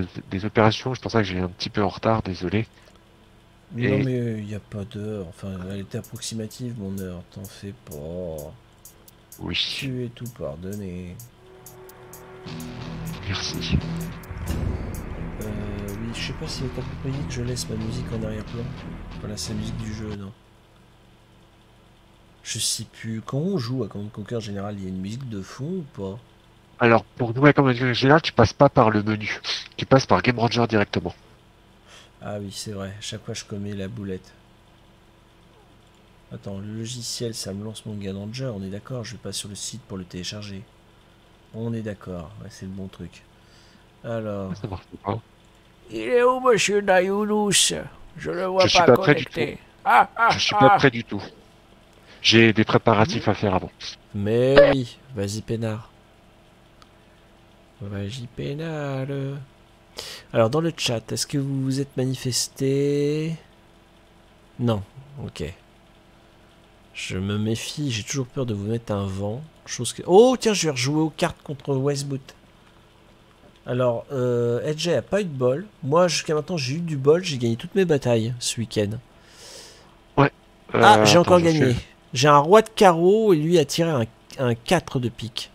des, des opérations. Je pense que j'ai un petit peu en retard, désolé. Et- Non, mais il n'y a pas d'heure. Enfin, elle était approximative, mon heure. T'en fais pas. Oui, Tu es tout pardonné. merci. Euh, oui, je sais pas s'il est approprié que je laisse ma musique en arrière-plan. Voilà, c'est la musique du jeu, non Je sais plus. Quand on joue à Command Conquer en général, il y a une musique de fond ou pas? Alors, pour nous, comme en général, tu passes pas par le menu. Tu passes par Game Ranger directement. Ah oui, c'est vrai. À chaque fois, je commets la boulette. Attends, le logiciel, ça me lance mon Game Ranger. On est d'accord, je vais pas sur le site pour le télécharger. On est d'accord, ouais, c'est le bon truc. Alors, Ça marche pas. Il est où, monsieur Dayounous Je le vois Je suis pas, pas prêt du connecté. Ah, ah, Je suis ah. pas prêt du tout. J'ai des préparatifs à faire avant. mais oui, vas-y, peinard. Vas-y, peinard. Alors, dans le chat, est-ce que vous vous êtes manifesté? Non, ok. Je me méfie, j'ai toujours peur de vous mettre un vent. Chose que... Oh, tiens, je vais rejouer aux cartes contre Westboot. Alors, euh, Edge a pas eu de bol. Moi, jusqu'à maintenant, j'ai eu du bol. J'ai gagné toutes mes batailles ce week-end. Ah, Euh, j'ai attends, encore gagné. J'ai un roi de carreau et lui a tiré un, un 4 de pique.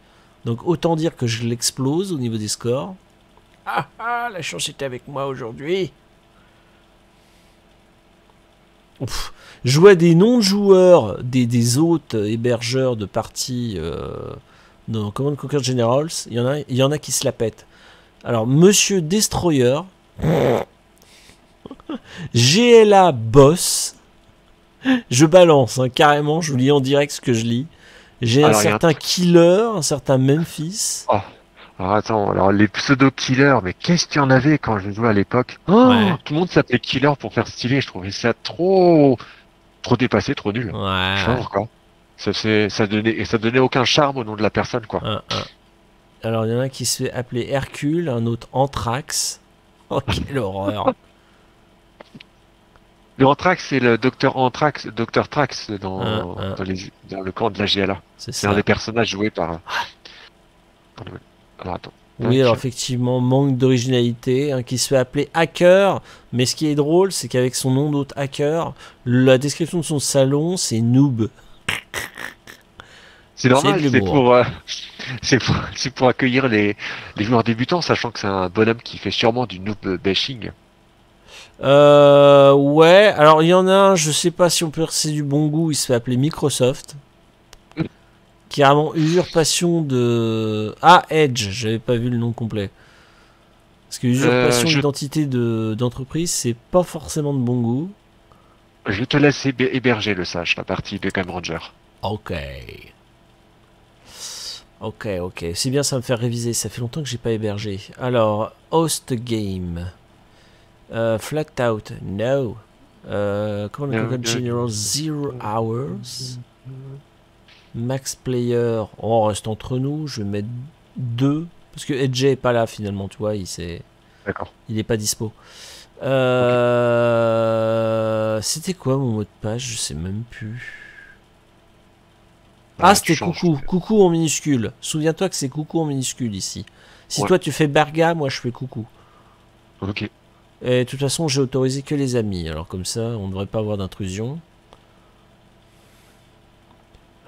Donc autant dire que je l'explose au niveau des scores. Ah, ah, la chance est avec moi aujourd'hui. Vois des noms de joueurs, des, des hôtes hébergeurs de parties euh, dans Command Conquer Generals. Il y, en a, il y en a qui se la pètent. Alors, Monsieur Destroyer, GLA Boss, je balance hein, carrément, je vous lis en direct ce que je lis. J'ai un certain Killer, un certain Memphis. Alors attends, alors les pseudo-killers, mais qu'est-ce qu'il y en avait quand je jouais à l'époque oh, Ouais. Tout le monde s'appelait killer pour faire stylé, je trouvais ça trop trop dépassé, trop nul. Ouais. Je sais pas pourquoi. Ça, c'est- ça donnait, et ça donnait aucun charme au nom de la personne, quoi. Un, un. Alors, il y en a un qui se fait appeler Hercule, un autre Anthrax. Oh, quelle horreur! Le Anthrax, c'est le docteur Anthrax, docteur Trax dans, les- dans le camp de la GLA. C'est un des personnages joués par. Alors attends. Oui, alors effectivement, manque d'originalité, un qui se fait appeler Hacker, mais ce qui est drôle, c'est qu'avec son nom d'autre Hacker, la description de son salon, c'est Noob. C'est normal, c'est pour, euh, pour accueillir les, les joueurs débutants, sachant que c'est un bonhomme qui fait sûrement du noob bashing. Euh, ouais, alors il y en a un, je sais pas si on peut dire que c'est du bon goût, il se fait appeler Microsoft. Carrément usurpation de. Ah, Edge, j'avais pas vu le nom complet. Parce que usurpation Euh, je- d'identité de- d'entreprise, c'est pas forcément de bon goût. Je te laisse héber- héberger le sage, la partie de Game Ranger. Ok. Ok, ok. C'est bien, ça me faire réviser. Ça fait longtemps que j'ai pas hébergé. Alors, host game. Euh, flat out, no. Euh, comment No, on no, General. Zero Hours. Max player. On reste entre nous. Je vais mettre 2. Parce que Edge est pas là finalement, tu vois. Il s'est. D'accord. Il est pas dispo. Euh, C'était quoi mon mot de passe? Je sais même plus. Ah, Ah, c'était coucou. Coucou en minuscule. Souviens-toi que c'est coucou en minuscule ici. Si Ouais. toi tu fais Berga, moi je fais coucou. Ok. Et de toute façon, j'ai autorisé que les amis. Alors comme ça, on ne devrait pas avoir d'intrusion.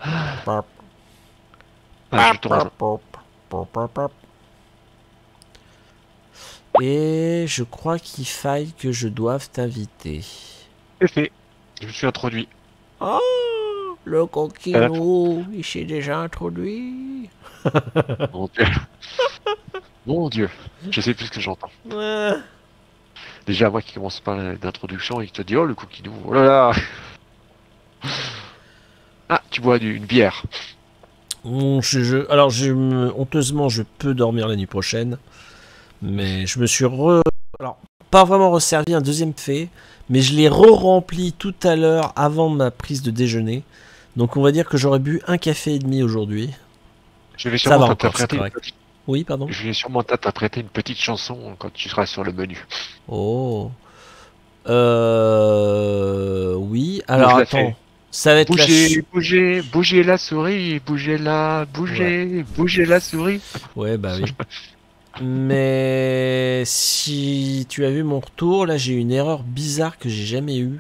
Ah. Et je crois qu'il faille que je doive t'inviter. C'est fait. Je me suis introduit. Oh, le coquino, il s'est déjà introduit. Mon dieu. Mon dieu. Je sais plus ce que j'entends. Déjà, moi qui commence par l'introduction et qui te dit Oh le coquidou, oh là là Ah, tu bois du- une bière. Bon, je- je- alors, je honteusement, je peux dormir la nuit prochaine. Mais je me suis re... Alors, pas vraiment resservi un deuxième fait, mais je l'ai re-rempli tout à l'heure avant ma prise de déjeuner. Donc, on va dire que j'aurais bu un café et demi aujourd'hui. Je vais Ça va sûrement encore, Oui, pardon je vais sûrement t'interpréter une petite chanson quand tu seras sur le menu. Oh. Euh... Oui, alors attends. Ça va être. Bougez, bougez, bougez la souris, bougez la, bougez, bougez la souris. Ouais, bah oui. Mais si tu as vu mon retour, là j'ai une erreur bizarre que j'ai jamais eue.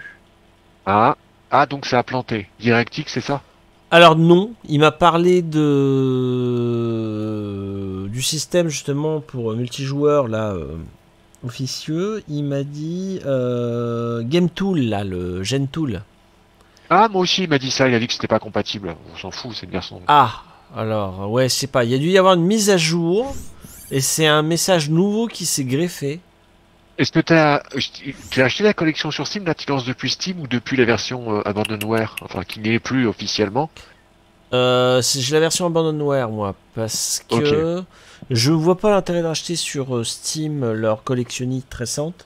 Ah, ah donc ça a planté. DirectX, c'est ça? Alors non, il m'a parlé de du système justement pour multijoueur là euh, officieux. Il m'a dit euh, Game Tool là, le Gen Tool. Ah moi aussi il m'a dit ça. Il a dit que c'était pas compatible. On s'en fout, c'est une version. Ah alors ouais, je sais pas. Il y a dû y avoir une mise à jour. Et c'est un message nouveau qui s'est greffé. Est-ce que tu as, acheté la collection sur Steam, là tu lances depuis Steam ou depuis la version euh, Abandonware, enfin qui n'est plus officiellement euh, J'ai la version Abandonware moi, parce que je vois pas l'intérêt d'acheter sur euh, Steam leur collectionnite récente.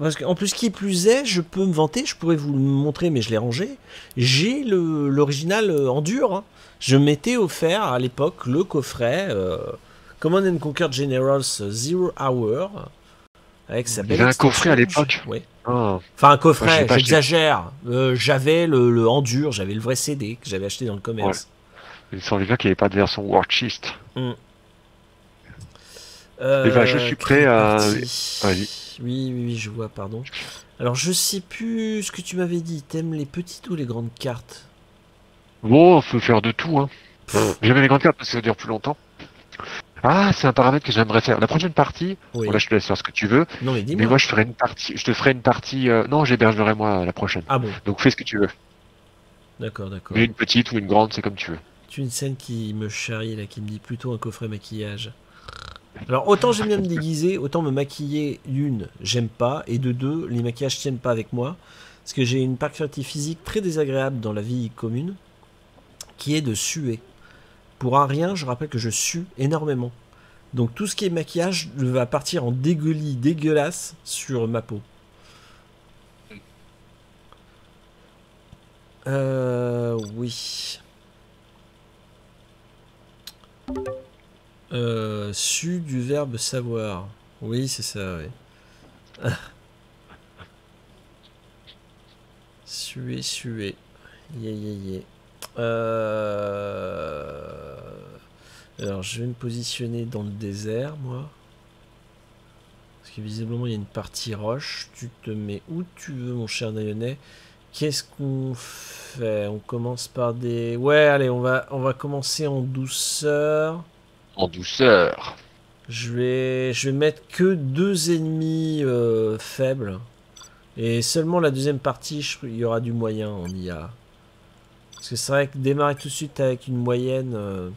Parce qu'en plus, qui plus est, je peux me vanter, je pourrais vous le montrer, mais je l'ai rangé. J'ai l'original euh, en dur. Hein. Je m'étais offert à l'époque le coffret. Command and Conquer Generals Zero Hour. Il y avait un coffret à l'époque Oui. Ah. Enfin, un coffret, j'exagère. Euh, j'avais le, le Endure, j'avais le vrai CD que j'avais acheté dans le commerce. Il semblait bien qu'il n'y avait pas de version War Chest. Mm. Eh ben, je suis prêt à. Oui, oui, oui, je vois, pardon. Alors, je sais plus ce que tu m'avais dit. T'aimes les petites ou les grandes cartes? Bon, on peut faire de tout. Hein. J'aime les grandes cartes parce que ça dure plus longtemps. Ah, c'est un paramètre que j'aimerais faire. La prochaine partie, oui. là je te laisse faire ce que tu veux. Non, mais, mais moi je ferai une partie, je te ferai une partie. Euh... Non, j'hébergerai moi la prochaine. Ah bon. Donc fais ce que tu veux. D'accord, d'accord. une petite ou une grande, c'est comme tu veux. Tu une scène qui me charrie là, qui me dit plutôt un coffret maquillage. Alors autant j'aime bien me déguiser, autant me maquiller d'une, j'aime pas, et de deux, les maquillages tiennent pas avec moi, parce que j'ai une particularité physique très désagréable dans la vie commune, qui est de suer. Pour un rien, je rappelle que je sue énormément. Donc tout ce qui est maquillage va partir en dégueulis dégueulasse sur ma peau. Euh, oui. Euh, su du verbe savoir. Oui, c'est ça, oui. suer, suer. Yeah, yeah, yeah. Euh... Alors, je vais me positionner dans le désert, moi. Parce que visiblement, il y a une partie roche. Tu te mets où tu veux, mon cher Nayonais. Qu'est-ce qu'on fait? On commence par des... Ouais, allez, on va, on va commencer en douceur. En douceur je vais, je vais mettre que deux ennemis euh, faibles. Et seulement la deuxième partie, il y aura du moyen en IA. Parce que c'est vrai que démarrer tout de suite avec une moyenne, euh,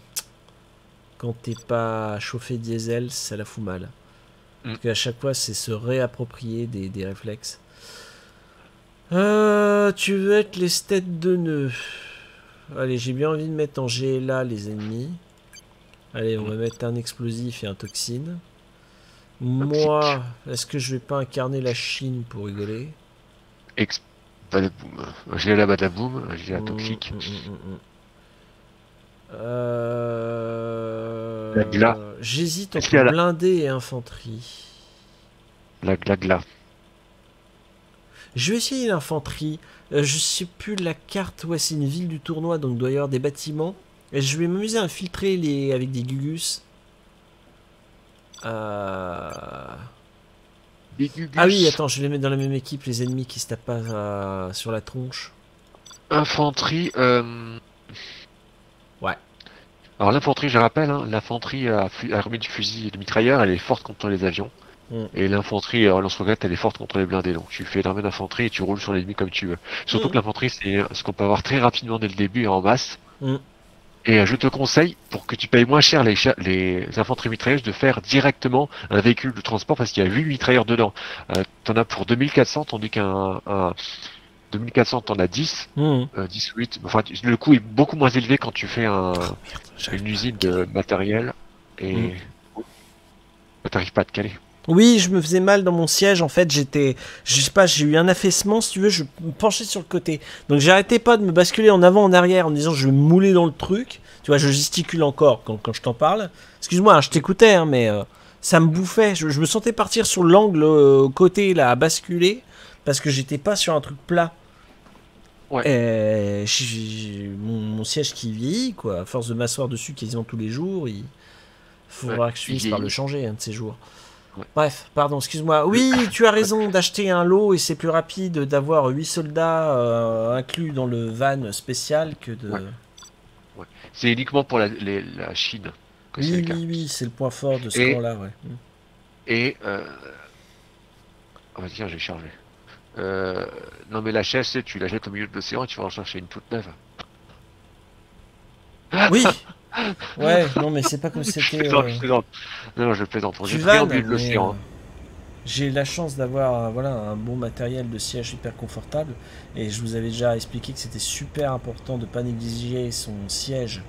quand t'es pas chauffé diesel, ça la fout mal. Mm. Parce qu'à chaque fois, c'est se réapproprier des, réflexes. Euh, tu veux être les têtes de nœuds. Allez, j'ai bien envie de mettre en GLA les ennemis. Allez, on va mettre un explosif et un toxine. Moi, est-ce que je vais pas incarner la Chine pour rigoler? Badaboum. J'ai la badaboum, j'ai la mm, toxique. Mm, mm, euh... J'hésite entre la... blindé et infanterie. La gla Je vais essayer l'infanterie. Euh, je sais plus la carte. Ouais, c'est une ville du tournoi, donc il doit y avoir des bâtiments. Et je vais m'amuser à infiltrer les... avec des gugus. Euh... Ah oui, attends, je vais mettre dans la même équipe les ennemis qui se tapent pas euh, sur la tronche. Infanterie, euh... Ouais. Alors l'infanterie, je rappelle, hein, l'infanterie armée du fusil et du mitrailleur, elle est forte contre les avions. Mm. Et l'infanterie euh, lance-roquette, elle est forte contre les blindés. Donc tu fais l'armée d'infanterie et tu roules sur l'ennemi comme tu veux. Surtout mm. que l'infanterie, c'est ce qu'on peut avoir très rapidement dès le début et en masse. Mm. Et euh, je te conseille, pour que tu payes moins cher les, les infanteries mitrailleuses, de faire directement un véhicule de transport parce qu'il y a 8 mitrailleurs dedans. Euh, t'en as pour 2400, tandis qu'un 2400 t'en as 10, 10 8. Enfin, le coût est beaucoup moins élevé quand tu fais un, oh, une usine de matériel et mmh. t'arrives pas à te caler. Oui, je me faisais mal dans mon siège. En fait, j'étais, je sais pas, j'ai eu un affaissement, si tu veux, je me penchais sur le côté. Donc, j'arrêtais pas de me basculer en avant, en arrière, en me disant je vais me mouler dans le truc. Tu vois, je gesticule encore quand, quand je t'en parle. Excuse-moi, hein, je t'écoutais, hein, mais euh, ça me bouffait. Je, me sentais partir sur l'angle euh, côté là, à basculer, parce que j'étais pas sur un truc plat. Ouais. Et mon, mon, siège qui vieillit, quoi. À force de m'asseoir dessus quasiment tous les jours, il Faudra que je finisse par le changer un de ces jours. Ouais. Bref, pardon, excuse-moi. Oui, tu as raison d'acheter un lot et c'est plus rapide d'avoir 8 soldats euh, inclus dans le van spécial que de. Ouais. C'est uniquement pour la, les- la Chine que c'est Oui, le cas. oui, oui, c'est le point fort de ce Et- camp-là, ouais. Mm. Et euh... bah tiens, j'ai chargé. Euh... Non mais la chaise, tu la jettes au milieu de l'océan et tu vas en chercher une toute neuve. Oui Ouais, non, mais c'est pas comme c'était. euh, je plaisante. Non, je plaisante. On vannes, de l'océan. euh, J'ai la chance d'avoir euh, voilà, un bon matériel de siège hyper confortable et je vous avais déjà expliqué que c'était super important de ne pas négliger son siège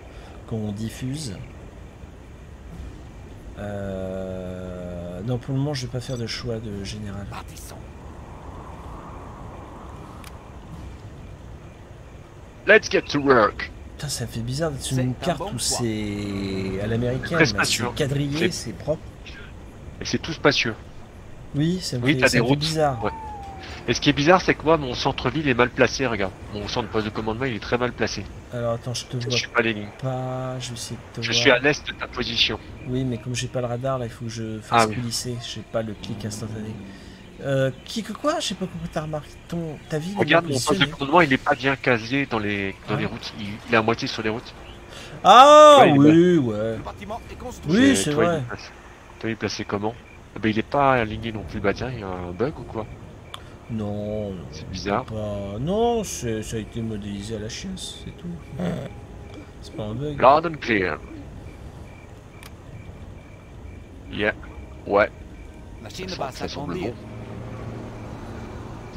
quand on diffuse. Euh, Non, pour le moment, je vais pas faire de choix de général. Let's get to work. Putain, ça me fait bizarre d'être sur une un carte bon où c'est à l'américaine, Très là, spacieux. c'est quadrillé, C'est- propre. Et c'est tout spacieux. Oui, ça me Oui, fait, ça des routes. bizarre. Ouais. Et ce qui est bizarre, c'est que moi, mon centre-ville est mal placé, regarde. Mon centre de poste de commandement, il est très mal placé. Alors attends, je te Je vois suis pas les lignes. pas, je vais essayer de te Je voir. suis à l'est de ta position. Oui, mais comme j'ai pas le radar, là, il faut que je fasse Ah oui. coulisser. J'ai pas le clic instantané. Euh, qui que quoi Je sais pas comment t'as remarqué ton ta vie. Regarde, mon poste de commandement, il est pas bien casé dans les, dans Ah. les routes. Il, il est à moitié sur les routes. Ah Ouais, oui, ouais. Oui, c'est toi, vrai. Il est placé, toi, il est placé comment? Ah ben, Il est pas aligné non plus. Bah tiens, il y a un bug ou quoi? Non, C'est bizarre. pas. Non, ça a été modélisé à la chiasse, c'est tout. C'est pas un bug. Loud and clear. Yeah. Ouais, La Chine ça, va ça semble s'agrandir. bon.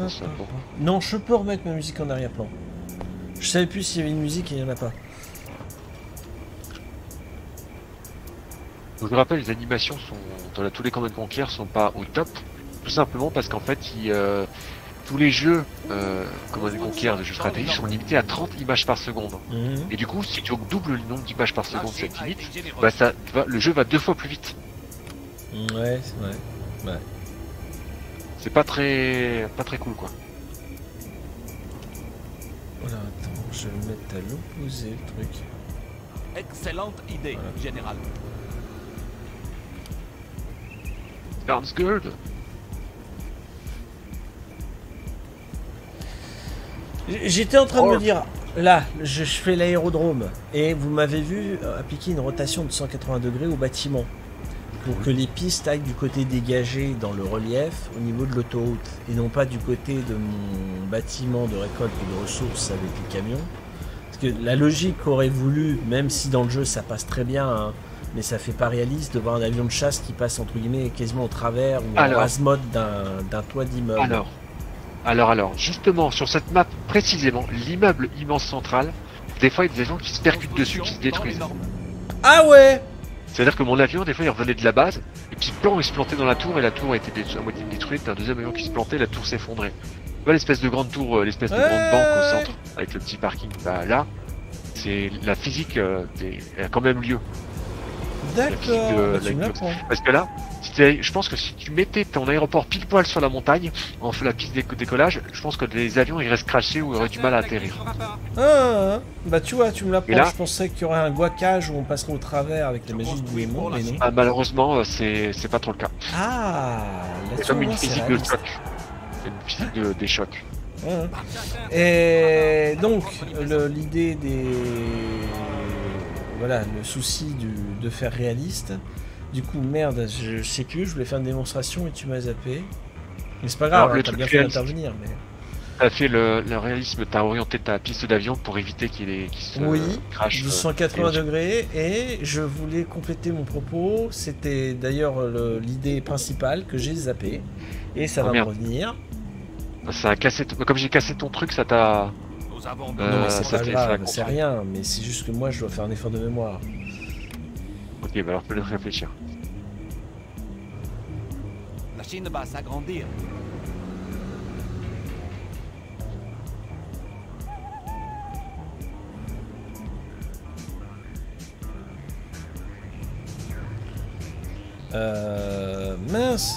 Ça. Non, je peux remettre ma musique en arrière-plan. Je savais plus s'il y avait une musique et il y en a pas. Donc, je rappelle, les animations sont dans la- tous les commandes conquières sont pas au top, tout simplement parce qu'en fait, ils, euh, tous les jeux euh, commandes conquières de jeux stratégiques sont limités à 30 images par seconde. Mhm. Et du coup, si tu doubles le nombre d'images par seconde cette limite, généreuse. bah ça, va- le jeu va deux fois plus vite. Ouais, c'est vrai. C'est pas très, pas très cool quoi. Voilà, attends, je vais le mettre à l'opposé le truc. Excellente idée, Voilà. général. Sounds good. J'étais en train de me Oh. dire, là, je, fais l'aérodrome et vous m'avez vu appliquer une rotation de 180 degrés au bâtiment pour que les pistes aillent du côté dégagé dans le relief au niveau de l'autoroute et non pas du côté de mon bâtiment de récolte de ressources avec les camions. Parce que la logique aurait voulu, même si dans le jeu ça passe très bien, hein, mais ça fait pas réaliste de voir un avion de chasse qui passe entre guillemets quasiment au travers ou en Alors. rase-mode d'un toit d'immeuble. Alors, alors, alors, justement sur cette map précisément, l'immeuble immense central, des fois il y a des avions qui se percutent dessus, qui se détruisent. Ah ouais C'est-à-dire que mon avion, des fois, il revenait de la base, et puis plan, il se plantait dans la tour, et la tour était à moitié détruite, un deuxième avion qui se plantait, la tour s'effondrait. Tu vois l'espèce de grande tour, euh, l'espèce de Ouais, grande banque au centre, avec le petit parking Bah là, c'est la physique, euh, des- a quand même lieu. D'accord, de- bah, la-. Parce que là, si je pense que si tu mettais ton aéroport pile poil sur la montagne, en fait la piste de décollage, je pense que les avions ils restent crachés ou auraient du mal à atterrir. Ah, ah, bah tu vois, tu me l'apprends. Je pensais qu'il y aurait un guacage où on passerait au travers avec la magie du aimant, mais non. Ah, malheureusement, euh, c'est pas trop le cas. Ah, C'est comme une physique de choc. C'est une physique de, des chocs. Ouais. Et donc, l'idée des. Voilà, le souci du- de faire réaliste. Du coup, merde, je sais plus, je voulais faire une démonstration et tu m'as zappé. Mais c'est pas grave, hein, t'as bien fait réaliste. d'intervenir. Mais... T'as fait le, le réalisme, t'as orienté ta piste d'avion pour éviter qu'il se Oui, crache. euh, 180 et- degrés et je voulais compléter mon propos. C'était d'ailleurs le- l'idée principale que j'ai zappé et ça Oh, va merde. me revenir. Ça a cassé. ton- Comme j'ai cassé ton truc, ça t'a. Euh, non mais c'est ça pas grave, c'est rien, mais c'est juste que moi je dois faire un effort de mémoire. Ok, bah alors peut réfléchir. La Chine va s'agrandir. Euh, mince.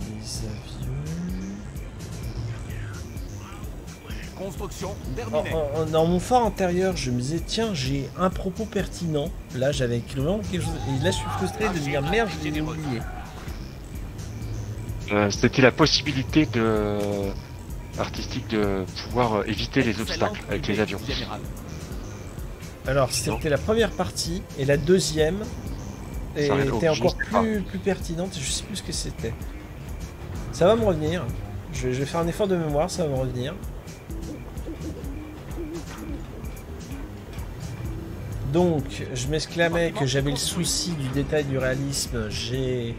Les avions. Construction terminée. en- en- dans mon fort intérieur, je me disais, tiens, j'ai un propos pertinent. Là, j'avais écrit vraiment quelque chose. Et là, je suis frustré de me dire, merde, je l'ai oublié. Euh, C'était la possibilité de artistique de pouvoir euh, éviter les obstacles avec les avions. Général. Alors, c'était la première partie. Et la deuxième était oh, encore plus, plus pertinente. Je sais plus ce que c'était. Ça va me revenir. Je, je vais faire un effort de mémoire, ça va me revenir. Donc, je m'exclamais que j'avais le souci du détail du réalisme. J'ai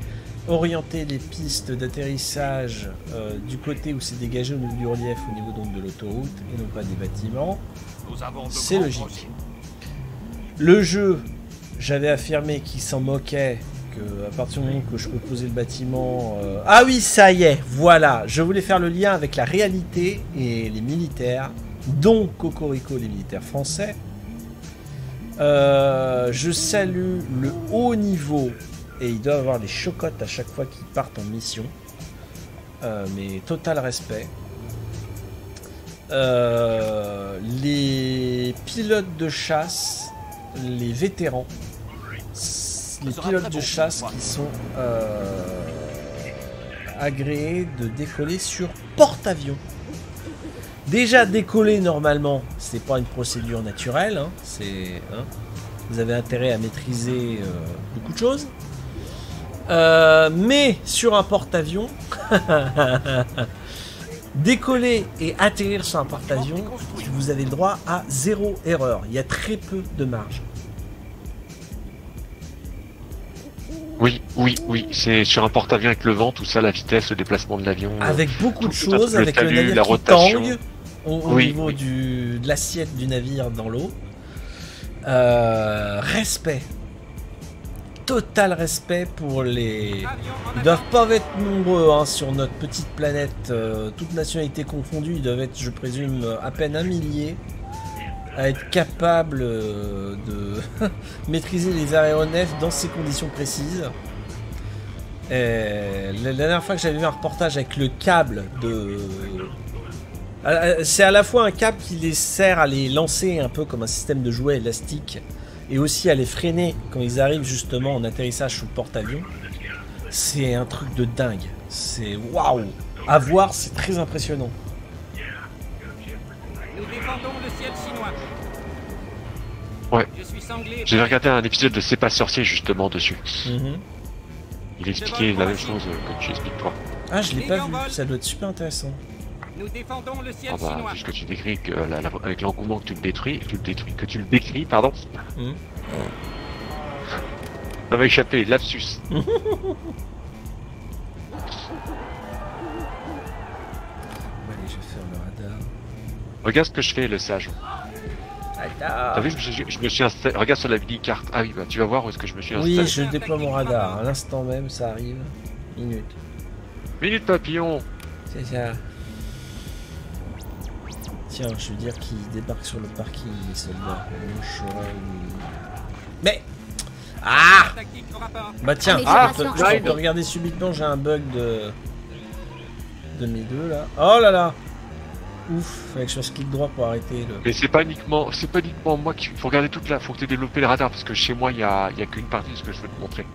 orienté les pistes d'atterrissage euh, du côté où c'est dégagé au niveau du relief, au niveau donc de l'autoroute, et non pas des bâtiments. C'est logique. Le jeu, j'avais affirmé qu'il s'en moquait, que à partir du moment que je peux poser le bâtiment... euh, Ah oui, ça y est, voilà, je voulais faire le lien avec la réalité et les militaires, dont Cocorico, les militaires français. Euh, je salue le haut niveau, et ils doivent avoir les chocottes à chaque fois qu'ils partent en mission. Euh, mais total respect. Euh, les pilotes de chasse, les vétérans, les pilotes de chasse qui sont agréés de décoller sur porte-avions. Déjà décoller normalement, c'est pas une procédure naturelle, hein, c'est hein, vous avez intérêt à maîtriser euh, beaucoup de choses. Euh, mais sur un porte-avions, décoller et atterrir sur un porte-avions, vous avez le droit à zéro erreur. Il y a très peu de marge. Oui, oui, oui, c'est sur un porte-avions avec le vent, tout ça, la vitesse, le déplacement de l'avion. Avec beaucoup de choses, avec le navire la qui rotation. tangue au, au Oui, niveau oui. Du, de l'assiette du navire dans l'eau. Euh, respect. Total respect pour les... Ils doivent pas être nombreux hein, sur notre petite planète, euh, toutes nationalités confondues, ils doivent être, je présume, à peine un millier à être capables euh, de maîtriser les aéronefs dans ces conditions précises. Et la dernière fois que j'avais vu un reportage avec le câble de... Ah, ah, C'est à la fois un câble qui les sert à les lancer un peu comme un système de jouet élastique et aussi à les freiner quand ils arrivent justement en atterrissage sous le porte-avions. C'est un truc de dingue. C'est waouh À voir, c'est très impressionnant. Nous défendons le ciel chinois. Ouais. Je suis sanglé. J'ai regardé un épisode de C'est pas sorcier justement dessus. Mhm. Il expliquait la même chose euh, que tu expliques toi. Ah, je l'ai pas vu. Ça doit être super intéressant. Nous défendons le ciel Ah bah, chinois. vu ce que tu décris, que, euh, la- la- avec l'engouement que tu le détruis, que tu le détruis, que tu le décris, pardon. Mhm. Ça va échapper, lapsus. Allez, je vais faire le radar. Regarde ce que je fais, le sage. T'as vu, je, je- je me suis installé. Regarde sur la mini-carte. Ah oui, bah tu vas voir où est-ce que je me suis installé. Oui, je déploie mon radar. À l'instant même, ça arrive. Minute. Minute papillon C'est ça. Tiens, je veux dire qu'ils débarquent sur le parking, les soldats. Mais Ah. Bah tiens, Ah, je peux- je regarder subitement, j'ai un bug de... de mes deux là. Oh là là Ouf, fallait que je fasse clic droit pour arrêter le... Mais c'est pas uniquement, c'est pas uniquement moi qui. Faut regarder toute la. Faut que tu développé le radar parce que chez moi il y a, il y a qu'une partie de ce que je veux te montrer.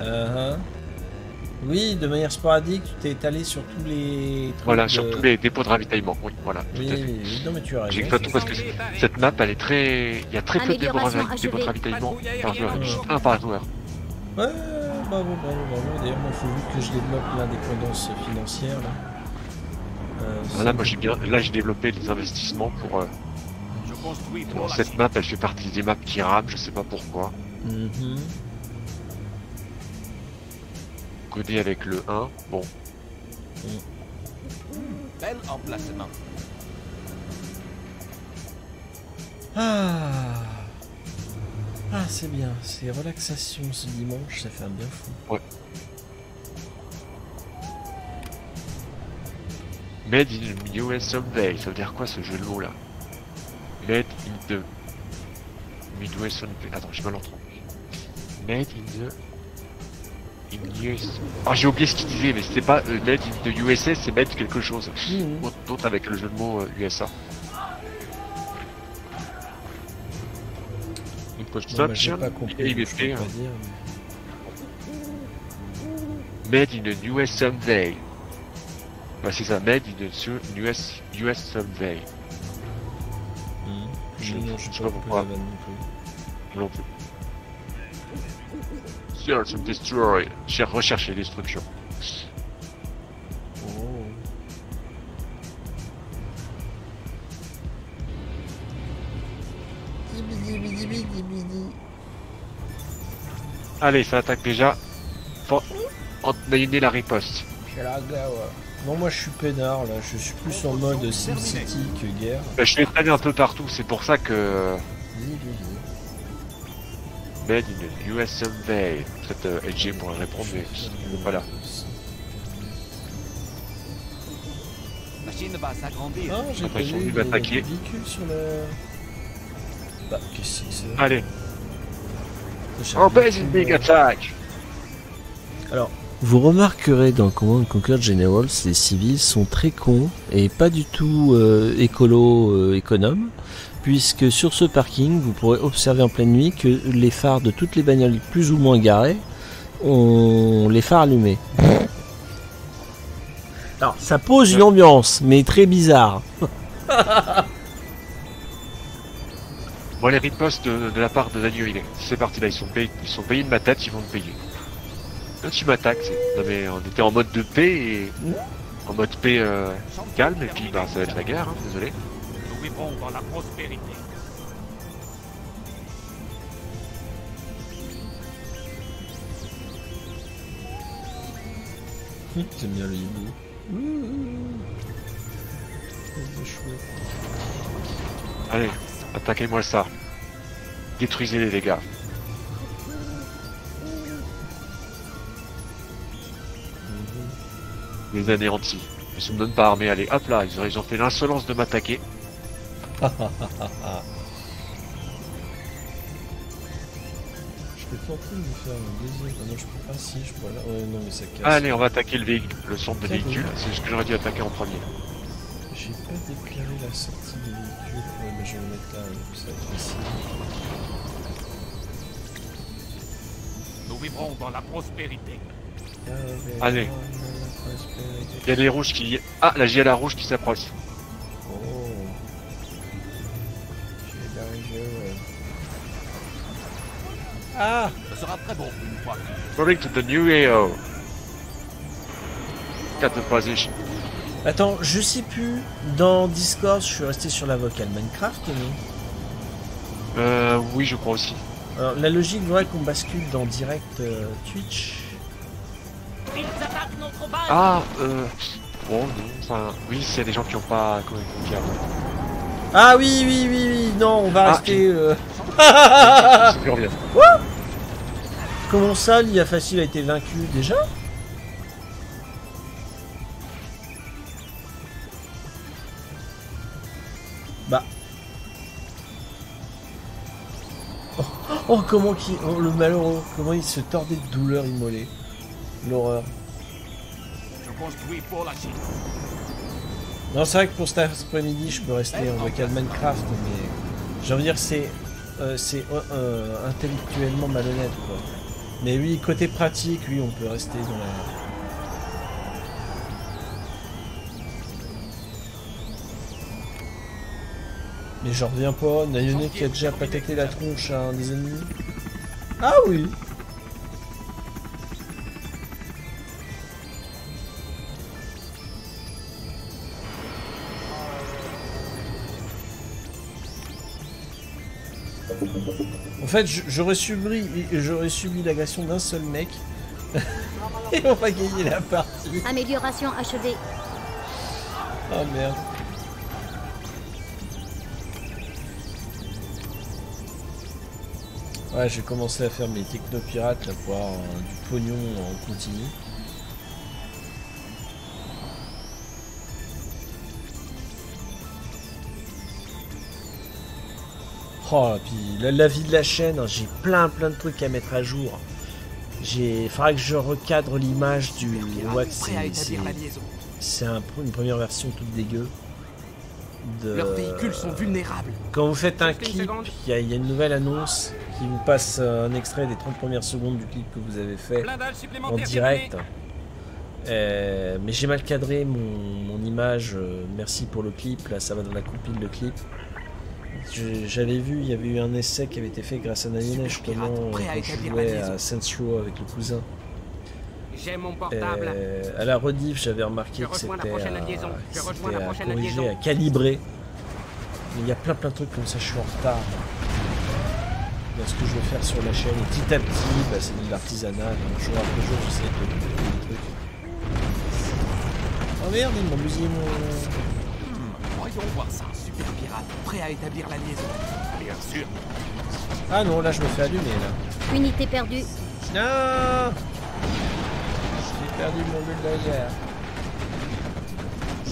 Uh-huh. Oui, de manière sporadique, tu t'es étalé sur tous les... Voilà, de- sur tous les dépôts de ravitaillement. Oui, voilà. Oui, oui, non mais tu as J'ai raison. fait tout parce que cette map elle est très. Il y a très peu de dépôts, de ravitaillement par joueur. un par joueur. Ouais, bravo, bravo, bravo. D'ailleurs, moi, il faut vite que je développe l'indépendance financière là. Euh, Voilà, ça- moi j'ai bien. Là j'ai développé des investissements pour. euh, pour cette map, elle fait partie des maps qui rament, je sais pas pourquoi. Mhm. Codé avec le 1. Bon, Bel emplacement. Ah, ah c'est bien, c'est relaxation ce dimanche, ça fait un bien fou. Made in US Someday, ça veut dire quoi ce jeu de mots là? Made in the Midwest Someday. Attends, j'ai mal entendu. Made in the in US. Ah, j'ai oublié ce qu'il disait, mais c'était pas euh, Made in the USA, c'est Made quelque chose. D'autre avec le jeu de mots euh, USA. Une Non, bah, pas compris. il peux fait, pas hein. Made in the US someday. Bah, c'est ça, Made in the US, US someday. Mhm. Je- Non, je j'ai sais pas pourquoi. non plus. Search and destroy. Cher rechercher destruction. Oh. Allez, ça attaque déjà. Faut entraîner la riposte. Non, moi je suis peinard là, je suis plus en mode SimCity que guerre. Bah, je l'ai traîné un peu partout, c'est pour ça que zi. Made in US someday. Peut-être euh, LG pourrait répondre, mais il est pas là. Machine va s'agrandir. Ah, j'ai pas vu sur le... Bah, qu'est-ce que c'est Allez, oh, base in véhicule, big attack. Alors, vous remarquerez dans Command Conquer Generals, les civils sont très cons et pas du tout euh, écolo euh, puisque sur ce parking, vous pourrez observer en pleine nuit que les phares de toutes les bagnoles plus ou moins garées ont les phares allumés. Alors, ça pose une ambiance, mais très bizarre. Bon, les ripostes de, la part de Daniel. C'est parti là, ils sont ils sont payés de ma tête, ils vont me payer. Là, tu m'attaques, c'est. Non mais on était en mode de paix et. En mode paix euh, calme, et puis bah ça va être la guerre, hein, désolé. Nous vivrons dans la prospérité. J'aime bien le hibou. Allez, attaquez-moi ça. Détruisez les dégâts. Les anéantis. Ils se me donnent pas armés, allez, hop là, ils ont, ils ont fait l'insolence de m'attaquer. Je peux tenter de faire un deuxième. Ah non, je peux pas. Si, je peux. là. Ouais, non, mais ça casse. Allez, on va attaquer le véhicule, le centre de véhicule. C'est ce que j'aurais dû attaquer en premier. J'ai pas déclaré la sortie des véhicules. Ouais, mais je vais le mettre là, ça va être facile. Nous vivrons dans la prospérité. Allez. Il y a des rouges qui... Ah, la JLA rouge qui s'approche. Oh. J'ai. Ah Ce sera très bon une fois. Going to the new AO. Cut the position. Attends, je sais plus. Dans Discord, je suis resté sur la vocale Minecraft, non? Euh, oui, je crois aussi. Alors, la logique voudrait qu'on bascule dans direct euh, Twitch. Ah, euh... Bon, non, enfin... Oui, s'il y a des gens qui ont pas... Comment dire... Ah oui, oui, oui, oui, non, on va Ah, rester... euh, reviens. Comment ça, l'IA facile a été vaincu déjà? Bah. Oh, oh, comment qui, oh, le malheureux, comment il se tordait de douleur immolée. L'horreur. Non, c'est vrai que pour cet après-midi, je peux rester en vocal Minecraft, mais j'ai envie de dire c'est euh, euh, euh, intellectuellement malhonnête quoi. Mais oui, côté pratique, oui, on peut rester dans la. Mais j'en reviens pas, Nayone qui a déjà pataté la tronche à un des ennemis. Ah oui fait, j- j'aurais subi, j'aurais subi l'agression d'un seul mec. Et on va gagner la partie. Amélioration achevée. Oh merde. Ouais, j'ai commencé à faire mes technopirates là pour avoir euh, du pognon en continu. Oh, puis la, la vie de la chaîne, hein, j'ai plein plein de trucs à mettre à jour. J'ai, faudra que je recadre l'image du. Ouais, c'est, un- une première version toute dégueu. De... Leurs véhicules sont vulnérables. Quand vous faites un clip, il y, a- il y a une nouvelle annonce qui vous passe un extrait des 30 premières secondes du clip que vous avez fait en direct. Euh, mais j'ai mal cadré mon, mon image. euh, merci pour le clip. Là, ça va dans la compile le clip. J'avais vu, il y avait eu un essai qui avait été fait grâce à Super justement pirate, prêt à quand je jouais à Saints Row avec le cousin. J'ai mon portable. Euh, à la rediff, j'avais remarqué Je que c'était prochaine à, à corriger, à calibrer. Mais il y a plein plein de trucs comme ça, je suis en retard. Dans ce que je veux faire sur la chaîne. Et petit à petit, bah, c'est de l'artisanat. donc Jour après jour, j'essaie de trouver des trucs. Oh merde, il m'a bousillé mon... Voyons voir ça. Super pirate, prêt à établir la liaison. Bien sûr. Ah non, là je me fais allumer là. Unité perdue. Non J'ai perdu mon bulldozer.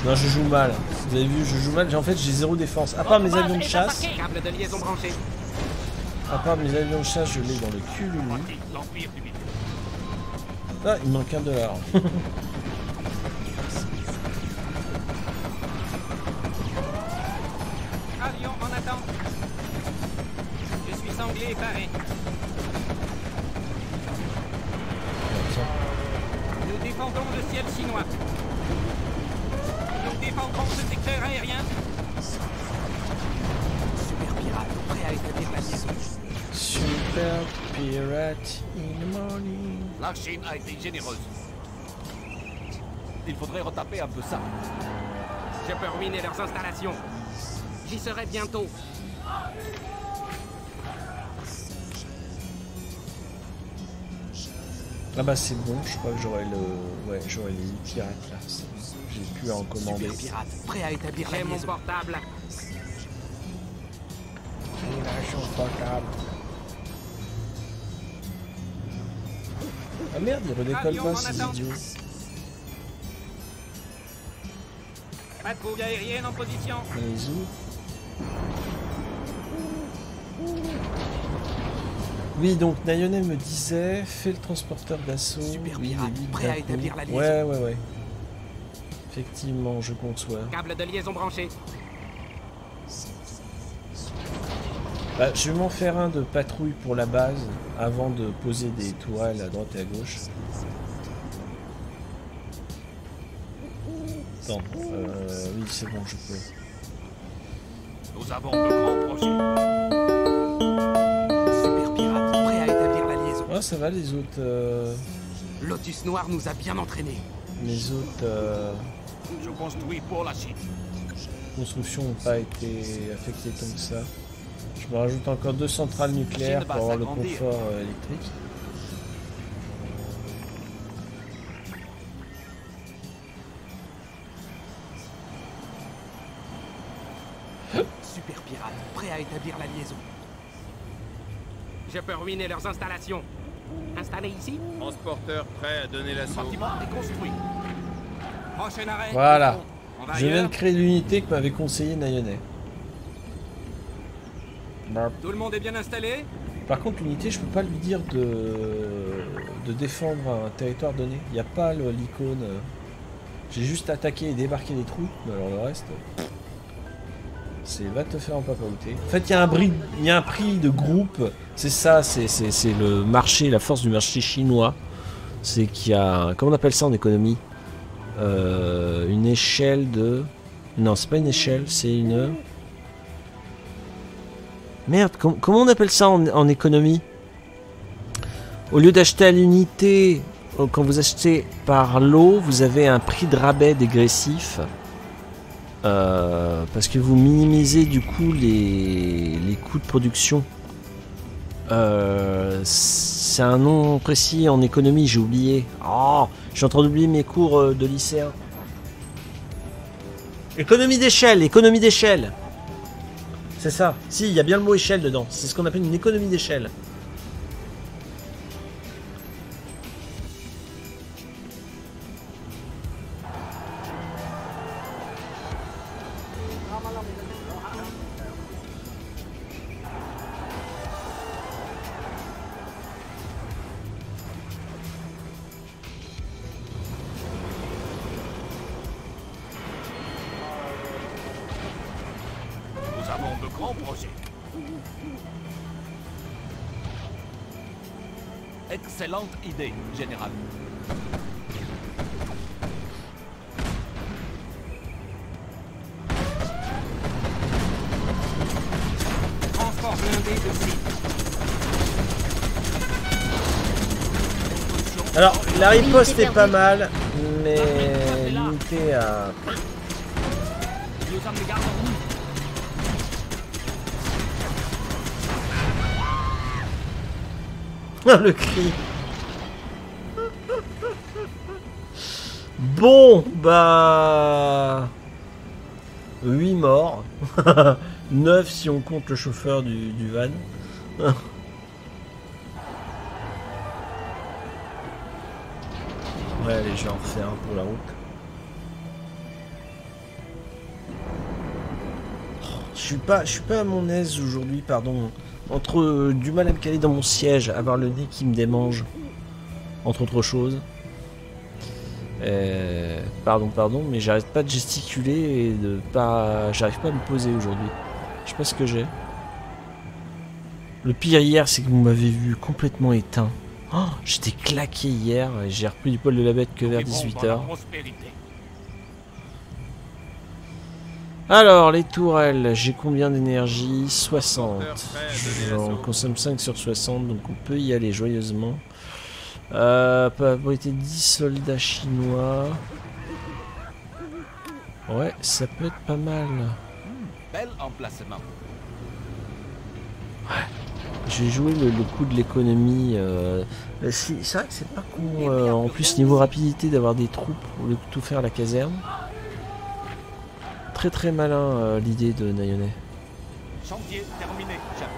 Non, je joue mal. Vous avez vu, je joue mal. J'ai- En fait, j'ai zéro défense. À part mes avions de chasse, à part mes avions de chasse, je l'ai dans le cul, lui. Ah, il manque un dollar. Nous défendons le ciel chinois. Nous défendrons ce secteur aérien. Super pirate, prêt à établir la liaison. Super pirate in the morning. La Chine a été généreuse. Il faudrait retaper un peu ça. Je peux ruiner leurs installations. J'y serai bientôt. Ah bah c'est bon, je crois que j'aurai le... Ouais, j'aurai les pirates là. J'ai pu en commander. Super pirate, prêt à établir la liaison. J'ai mon portable. Ah merde, ils redécollent Avion pas ces idiots. Patrouille aérienne en position. Les où? Oui, donc Nayone me disait, fais le transporteur d'assaut. Super oui, pirate, prêt à établir la liaison. Ouais, ouais, ouais. Effectivement, je conçois. Câble de liaison branché. Bah, je vais m'en faire un de patrouille pour la base avant de poser des tourelles à droite et à gauche. Attends, euh, oui, c'est bon, je peux. Nous avons de grands projets. Ouais, ça va, les autres. euh, Lotus Noir nous a bien entraînés. les autres euh, Je construis pour la Chine. constructions n'ont pas été affectées tant que ça. Je me rajoute encore deux centrales nucléaires pour avoir le confort euh, électrique. Super pirate, prêt à établir la liaison. Je peux ruiner leurs installations. Installés ici Transporteur prêt à donner l'assaut. bâtiment est construit. Prochain arrêt. Voilà. Je viens de créer l'unité que m'avait conseillé Nayone. Barp. Tout le monde est bien installé? Par contre, l'unité, je peux pas lui dire de, de défendre un territoire donné. Il n'y a pas l'icône. J'ai juste attaqué et débarqué des troupes, mais alors le reste. Va te faire en papaouté. En fait, il y, a un un prix de groupe. C'est ça, c'est le marché, la force du marché chinois. C'est qu'il y a. Comment on appelle ça en économie? Euh, Une échelle de. Non, c'est pas une échelle, c'est une. Merde, com- comment on appelle ça en, en économie? Au lieu d'acheter à l'unité, euh, quand vous achetez par lot, vous avez un prix de rabais dégressif. Euh, parce que vous minimisez du coup les, coûts de production. Euh, c'est un nom précis en économie, j'ai oublié. Oh, je suis en train d'oublier mes cours euh, de lycéen. Économie d'échelle, économie d'échelle. C'est ça. Si, il y a bien le mot échelle dedans. C'est ce qu'on appelle une économie d'échelle. Nous avons de grands projets. Excellente idée, Général. La riposte est pas mal, mais limité à... Rouges. le cri. Bon, bah... 8 morts. 9 si on compte le chauffeur du, du van. Vais en refaire un pour la route. Je suis pas, je suis pas à mon aise aujourd'hui, pardon. Entre euh, du mal à me caler dans mon siège, avoir le nez qui me démange, entre autres choses. Euh, pardon, pardon, mais j'arrête pas de gesticuler et de pas, j'arrive pas à me poser aujourd'hui. Je sais pas ce que j'ai. Le pire hier, c'est que vous m'avez vu complètement éteint. Oh, J'étais claqué hier et j'ai repris du poil de la bête que vers Nous vivons dans la 18h. prospérité. Alors, les tourelles, j'ai combien d'énergie? 60. J'en consomme 5 sur 60, donc on peut y aller joyeusement. Euh, peut abriter 10 soldats chinois. Ouais, ça peut être pas mal. Bel emplacement. J'ai joué le, le coup de l'économie. euh, mais c'est vrai que c'est pas con. euh, en plus, niveau rapidité, d'avoir des troupes au lieu de tout faire à la caserne. Très très malin euh, l'idée de Nayonet. Chantier terminé, chef.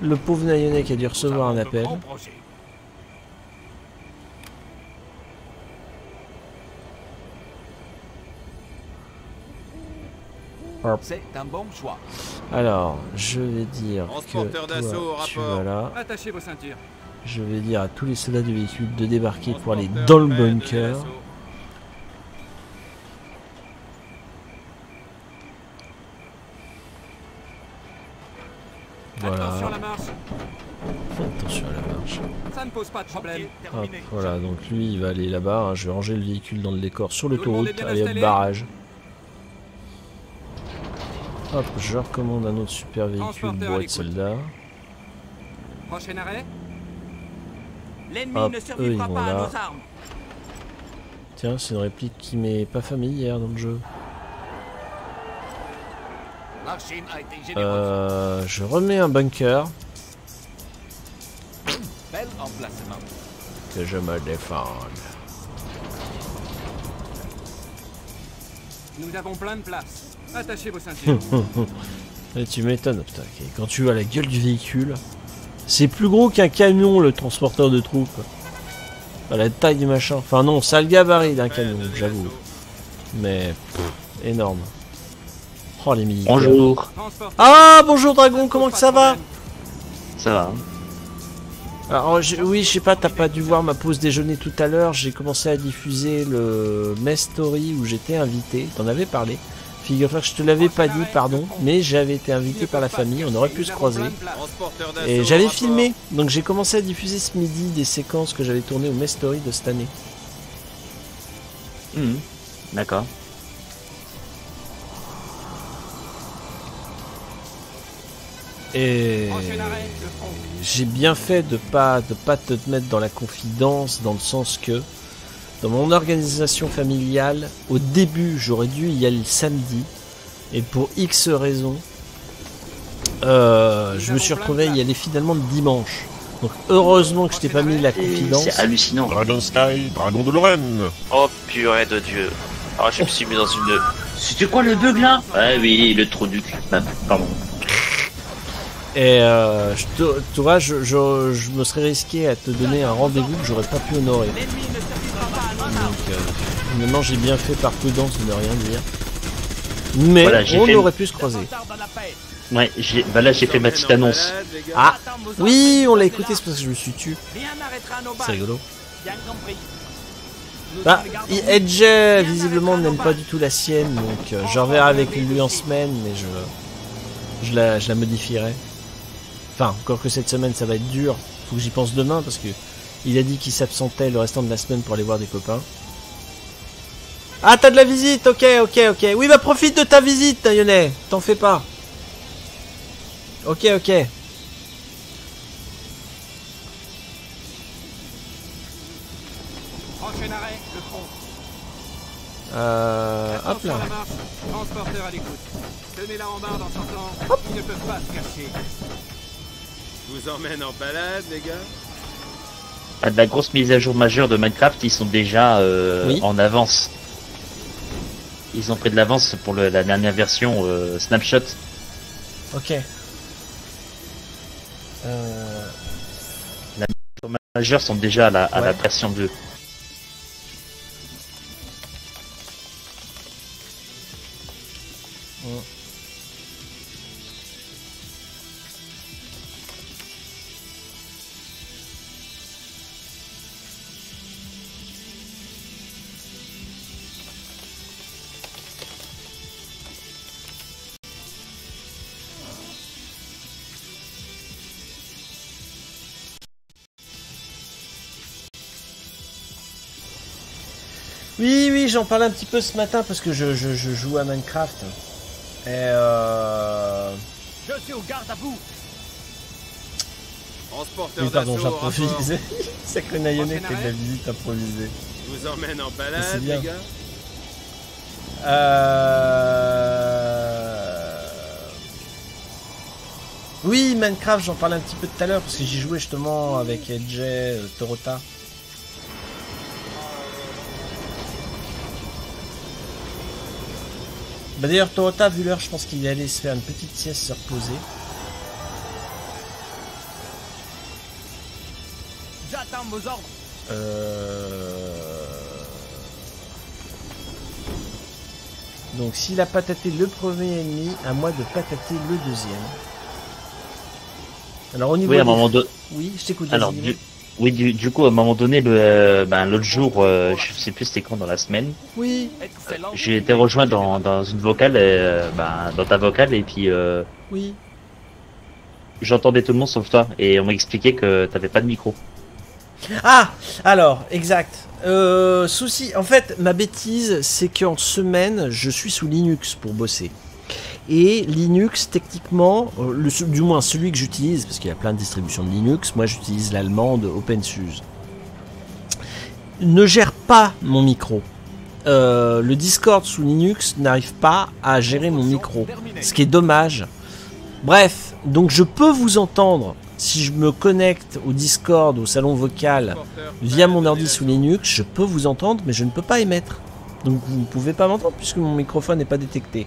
Le pauvre Nayonet qui a dû recevoir un appel. grands projets. Hop. C'est un bon choix. Alors, je vais dire que Transporteur toi, d'assaut au tu rapport. vas là. Attachez vos ceintures. Je vais dire à tous les soldats du véhicule de débarquer pour aller dans le bunker. Voilà. Attention à la marche. Attention à la marche. Ça ne pose pas de problème. Hop, terminé. voilà, donc lui il va aller là-bas. hein. Je vais ranger le véhicule dans le décor sur l'autoroute. hop, installé barrage. Hop, je recommande un autre super véhicule de l'écoute. soldats. Prochain arrêt. L'ennemi ne survivra pas à là. nos armes. Tiens, c'est une réplique qui m'est pas familière dans le jeu. La Chine a été. Euh, je remets un bunker Bel emplacement. que je me défende. Nous avons plein de place. Attachez vos ceintures. Et tu m'étonnes, putain, ok. quand tu vois la gueule du véhicule, c'est plus gros qu'un camion le transporteur de troupes. La taille du machin. Enfin non, ça a le gabarit d'un camion, j'avoue. Mais pff, énorme. Oh les militaires. Bonjour. Ah bonjour Dragon, comment que ça va ça va Alors je- oui, je sais pas, t'as pas dû voir ma pause déjeuner tout à l'heure. J'ai commencé à diffuser le Mess Story où j'étais invité. T'en avais parlé. Figure-toi que je te l'avais pas dit, pardon, mais j'avais été invité par la famille. On aurait pu se croiser. Et j'avais filmé, donc j'ai commencé à diffuser ce midi des séquences que j'avais tournées au Mess Story de cette année. Mhm. D'accord. Et j'ai bien fait de pas de pas te mettre dans la confidence, dans le sens que dans mon organisation familiale, au début, j'aurais dû y aller le samedi, et pour X raisons, euh, je me suis retrouvé à y aller finalement le dimanche. Donc heureusement que je t'ai pas mis la confidence. C'est hallucinant. Dragon Sky, dragon de Lorraine. Oh purée de Dieu. Ah, je me suis mis dans une. C'était quoi le bug là? Ah oui, le trou du cul. Pardon. Et euh, je te- tu vois, je, je, je me serais risqué à te donner un rendez-vous que j'aurais pas pu honorer. Euh, finalement, j'ai bien fait par prudence de ne rien dire. Mais Voilà, on fait- aurait pu se croiser. Ouais, bah là j'ai fait ma petite annonce. Ah, oui, on l'a écouté, c'est parce que je me suis tué. C'est rigolo. Bah, Edge visiblement n'aime pas du tout la sienne, donc euh, je reverrai avec lui en semaine, mais je, je, la, je la modifierai. Enfin, encore que cette semaine ça va être dur, faut que j'y pense demain parce que il a dit qu'il s'absentait le restant de la semaine pour aller voir des copains. Ah, t'as de la visite, ok, ok, ok. Oui, bah profite de ta visite, Yonnet, t'en fais pas. Ok, ok. Prochain arrêt, le front. Euh, hop Attention là. à la marche. Transporteur à l'écoute. Tenez-la en main dans sortant. Ils ne peuvent pas se cacher. Je vous emmène en balade, les gars? À de la grosse mise à jour majeure de Minecraft, ils sont déjà euh, Oui. en avance. Ils ont pris de l'avance pour le- la dernière version euh, Snapshot. Ok. Euh, Les majeures sont déjà à la, à la version 2. Oui, oui, j'en parlais un petit peu ce matin parce que je, je, je joue à Minecraft. Et euh... Je suis au garde à vous. Transporteur Oui, pardon. C'est que Nayonet fait de la visite improvisée. Je vous emmène en C'est balade, bien. les gars Euh... Oui, Minecraft, j'en parlais un petit peu tout à l'heure parce que j'y jouais justement avec Edge, euh, Torota. Bah d'ailleurs, Torota, vu l'heure, je pense qu'il est allé se faire une petite sieste, se reposer. J'attends vos ordres. Euh... Donc s'il a pataté le premier ennemi, à moi de patater le deuxième. Alors au niveau Oui, à un des- moment donné. Oui, je t'écoute. Alors, du... oui, du, du coup, à un moment donné, le, euh, ben, l'autre jour, euh, je sais plus c'était quand dans la semaine, Oui. J'ai été rejoint dans, dans une vocale, euh, ben, dans ta vocale, et puis euh, oui. j'entendais tout le monde sauf toi, et on m'a expliqué que t'avais pas de micro. Ah, alors, exact. Euh, souci, en fait, ma bêtise, c'est qu'en semaine, je suis sous Linux pour bosser. Et Linux, techniquement, le, du moins celui que j'utilise, parce qu'il y a plein de distributions de Linux, moi j'utilise l'allemande OpenSUSE, ne gère pas mon micro. Euh, le Discord sous Linux n'arrive pas à gérer mon micro, ce qui est dommage. Bref, donc je peux vous entendre si je me connecte au Discord, au salon vocal, via mon ordi sous Linux, je peux vous entendre, mais je ne peux pas émettre. Donc vous ne pouvez pas m'entendre puisque mon microphone n'est pas détecté.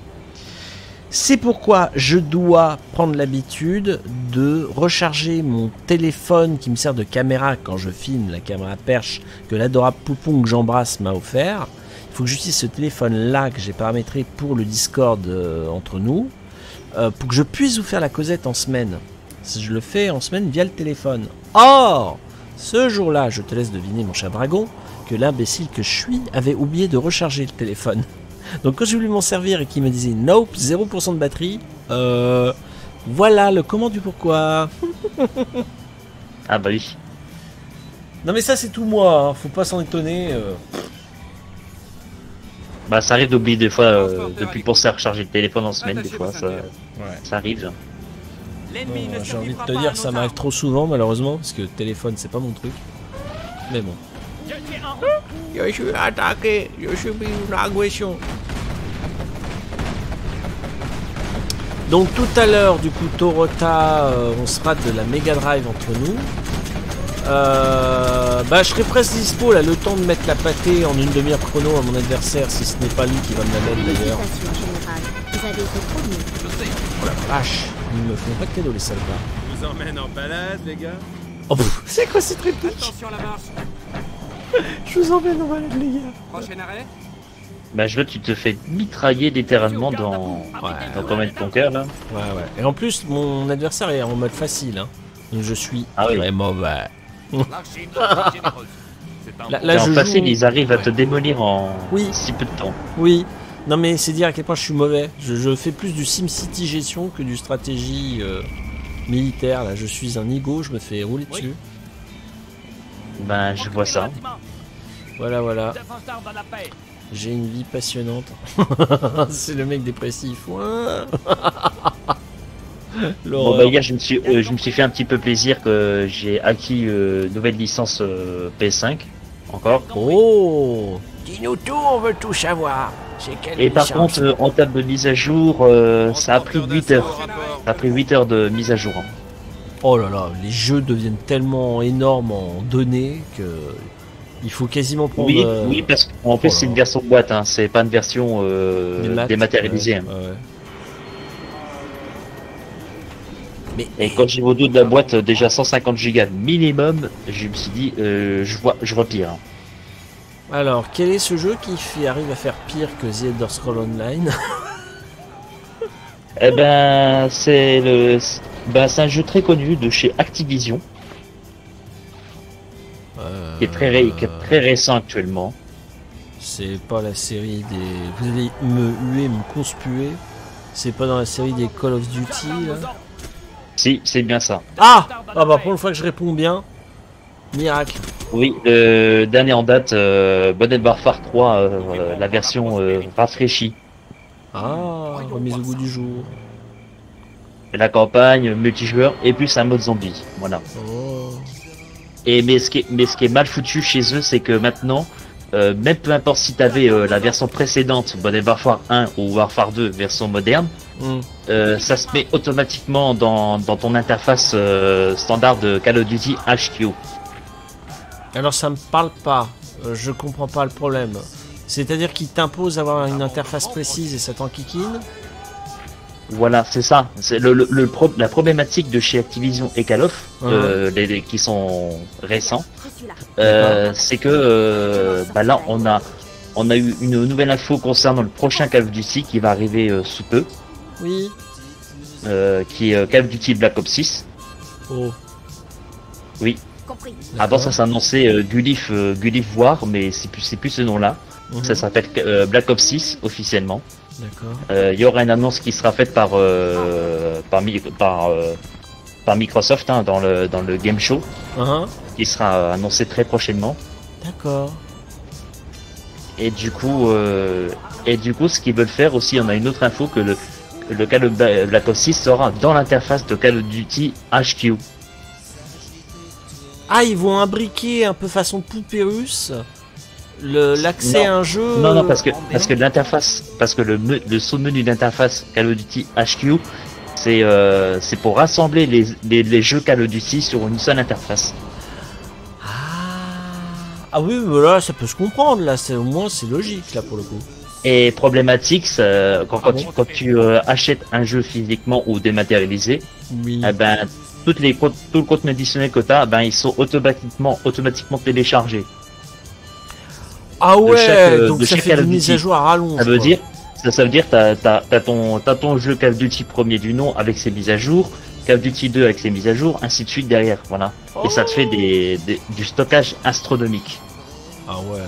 C'est pourquoi je dois prendre l'habitude de recharger mon téléphone qui me sert de caméra quand je filme, la caméra perche que l'adorable Poupon que j'embrasse m'a offert. Faut que j'utilise ce téléphone là que j'ai paramétré pour le Discord euh, entre nous, euh, pour que je puisse vous faire la causette en semaine. Si je le fais en semaine via le téléphone. Or, ce jour-là, je te laisse deviner, mon cher dragon, que l'imbécile que je suis avait oublié de recharger le téléphone. Donc quand j'ai voulu m'en servir et qu'il me disait Nope, 0% de batterie, euh, voilà le comment du pourquoi. Ah bah oui. Non mais ça c'est tout moi, hein, faut pas s'en étonner. euh. Bah ça arrive d'oublier des fois, euh, depuis penser à recharger le téléphone en semaine, des fois, ça, ça arrive. Bon, J'ai envie de te dire, ça m'arrive trop souvent malheureusement, parce que le téléphone c'est pas mon truc. Mais bon. Je suis en Je suis attaqué. Je subis une agression. Donc tout à l'heure, du coup, Torota, euh, on se rate de la Mega Drive entre nous. Euh, bah, je serai presque dispo là, le temps de mettre la pâtée en une demi-heure chrono à mon adversaire, si ce n'est pas lui qui va me la mettre d'ailleurs. Oh la vache, ils me font pas de cadeau les salopards. Je vous emmène en balade, les gars Oh, c'est quoi cette réplique Attention à la marche. Je vous emmène en balade les gars. Prochain arrêt. Bah je vois, tu te fais mitrailler littéralement dans, dans ton maître ton cœur là. Ouais, ouais. Et en plus, mon adversaire est en mode facile. Hein. Donc je suis Ah oui. très mauvais. Là, C'est là, en je facile, joue- ils arrivent à te démolir en Oui. si peu de temps. Oui. Non mais c'est dire à quel point je suis mauvais. Je, je fais plus du SimCity gestion que du stratégie euh, militaire. Là, je suis un ego, je me fais rouler dessus. Ben, je vois ça. Voilà, voilà. J'ai une vie passionnante. c'est le mec dépressif. Ouais. Bon, bah, hier, je me suis, euh, je me suis fait un petit peu plaisir que j'ai acquis euh, nouvelle licence euh, PS5 encore. Oh Dis-nous tout, on veut tout savoir. C'est quelle Et par contre, euh, en termes de mise à jour, euh, ça a pris 8 heures. Ça a pris 8 heures de mise à jour. hein. Oh là là, les jeux deviennent tellement énormes en données que il faut quasiment prendre. Oui, euh, oui, parce qu'en plus, oh là c'est une version boîte, hein, c'est pas une version euh, dématérialisée. hein. ouais, Mais Et quand j'ai dos de la boîte euh, déjà 150 Go minimum, je me suis dit, euh, je vois, je vois pire. alors, quel est ce jeu qui fait, arrive à faire pire que The Elder Scrolls Online Eh ben, c'est le, ben, c'est un jeu très connu de chez Activision, qui est très, ré- qui est très récent actuellement. C'est pas la série des. Vous allez me huer, me conspuer. C'est pas dans la série des Call of Duty là? Si, c'est bien ça. Ah Ah bah pour une fois que je réponds bien. Miracle. Oui, le dernier en date, euh, Modern Warfare 3, euh, euh, la version euh, rafraîchie. Ah, remise au goût du jour. La campagne, multijoueur et plus un mode zombie. Voilà. Oh. Et mais ce qui est, mais ce qui est mal foutu chez eux, c'est que maintenant, euh, même peu importe si t'avais euh, la version précédente, Modern Warfare 1 ou Warfare 2 version moderne, Hmm. euh, ça se met automatiquement dans, dans ton interface standard de Call of Duty HQ. Alors ça me parle pas. Je comprends pas le problème. C'est-à-dire qu'il t'impose d'avoir une interface précise et ça t'enquiquine Voilà, c'est ça. C'est le, le, le pro- la problématique de chez Activision et Call of, euh, les, les- qui sont récents, là. euh, c'est que euh, bah là on a on a eu une nouvelle info concernant le prochain Call of Duty qui va arriver euh, sous peu, Oui. euh, qui est euh, Call of Duty Black Ops 6. Oh. Compris. Avant ça s'annonçait euh, Gulif euh, Gulif War, mais c'est plus c'est plus ce nom-là. Mhm. Ça s'appelle euh, Black Ops 6 officiellement. D'accord. Euh, Il y aura une annonce qui sera faite par euh, par euh, par Microsoft hein, dans le dans le game show Hein qui sera annoncé très prochainement. D'accord. Et du coup euh, et du coup ce qu'ils veulent faire aussi, on a une autre info que le que le Call of Bla- Black Ops 6 sera dans l'interface de Call of Duty HQ. Ah, ils vont imbriquer un peu façon poupée russe l'accès à un jeu. Non non parce que parce que l'interface parce que le le sous-menu d'interface Call of Duty HQ c'est euh, c'est pour rassembler les, les, les jeux Call of Duty sur une seule interface. Ah, ah oui, voilà, ça peut se comprendre là. C'est au moins c'est logique là pour le coup. Et problématique, ça, quand, quand Ah tu, quand tu euh, achètes un jeu physiquement ou dématérialisé, Oui. eh ben, toutes les, tout le contenu additionnel que tu as, ben, ils sont automatiquement, automatiquement téléchargés. Ah ouais, chaque, euh, donc de ça chaque fait des mises à jour à rallonge. Ça veut quoi. dire, ça, ça veut dire, t'as, t'as, t'as ton, t'as ton jeu Call of Duty premier du nom avec ses mises à jour, Call of Duty 2 avec ses mises à jour, ainsi de suite derrière, voilà. Et ça te fait des, des- du stockage astronomique. Ah ouais.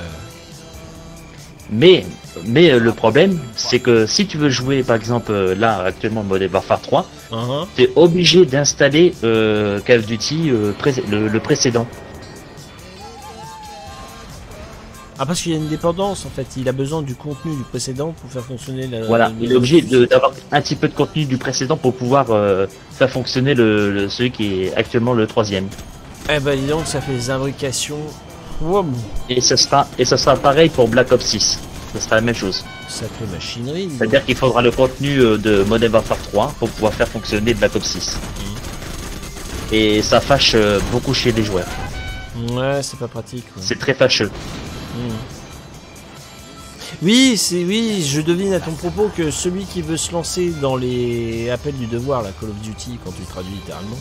Mais, mais euh, le problème, c'est que si tu veux jouer, par exemple, euh, là, actuellement, Modern Warfare 3, Hein, t'es obligé d'installer euh, Call of Duty euh, pré- le, le précédent. Ah parce qu'il y a une dépendance en fait. Il a besoin du contenu du précédent pour faire fonctionner la. voilà, il est obligé d'avoir un petit peu de contenu du précédent pour pouvoir euh, faire fonctionner le, le- celui qui est actuellement le troisième. Eh ben dis donc, ça fait des imbrications. Wow, Et ce sera et ce sera pareil pour Black Ops 6. Ce sera la même chose. sacrée machinerie. C'est-à-dire qu'il faudra le contenu euh, de Modern Warfare 3 pour pouvoir faire fonctionner Black Ops 6. Et ça fâche euh, beaucoup chez les joueurs. Ouais, c'est pas pratique. ouais. C'est très fâcheux. Hmm. Oui, c'est oui, je devine à ton propos que celui qui veut se lancer dans les appels du devoir, la Call of Duty, quand tu traduis littéralement,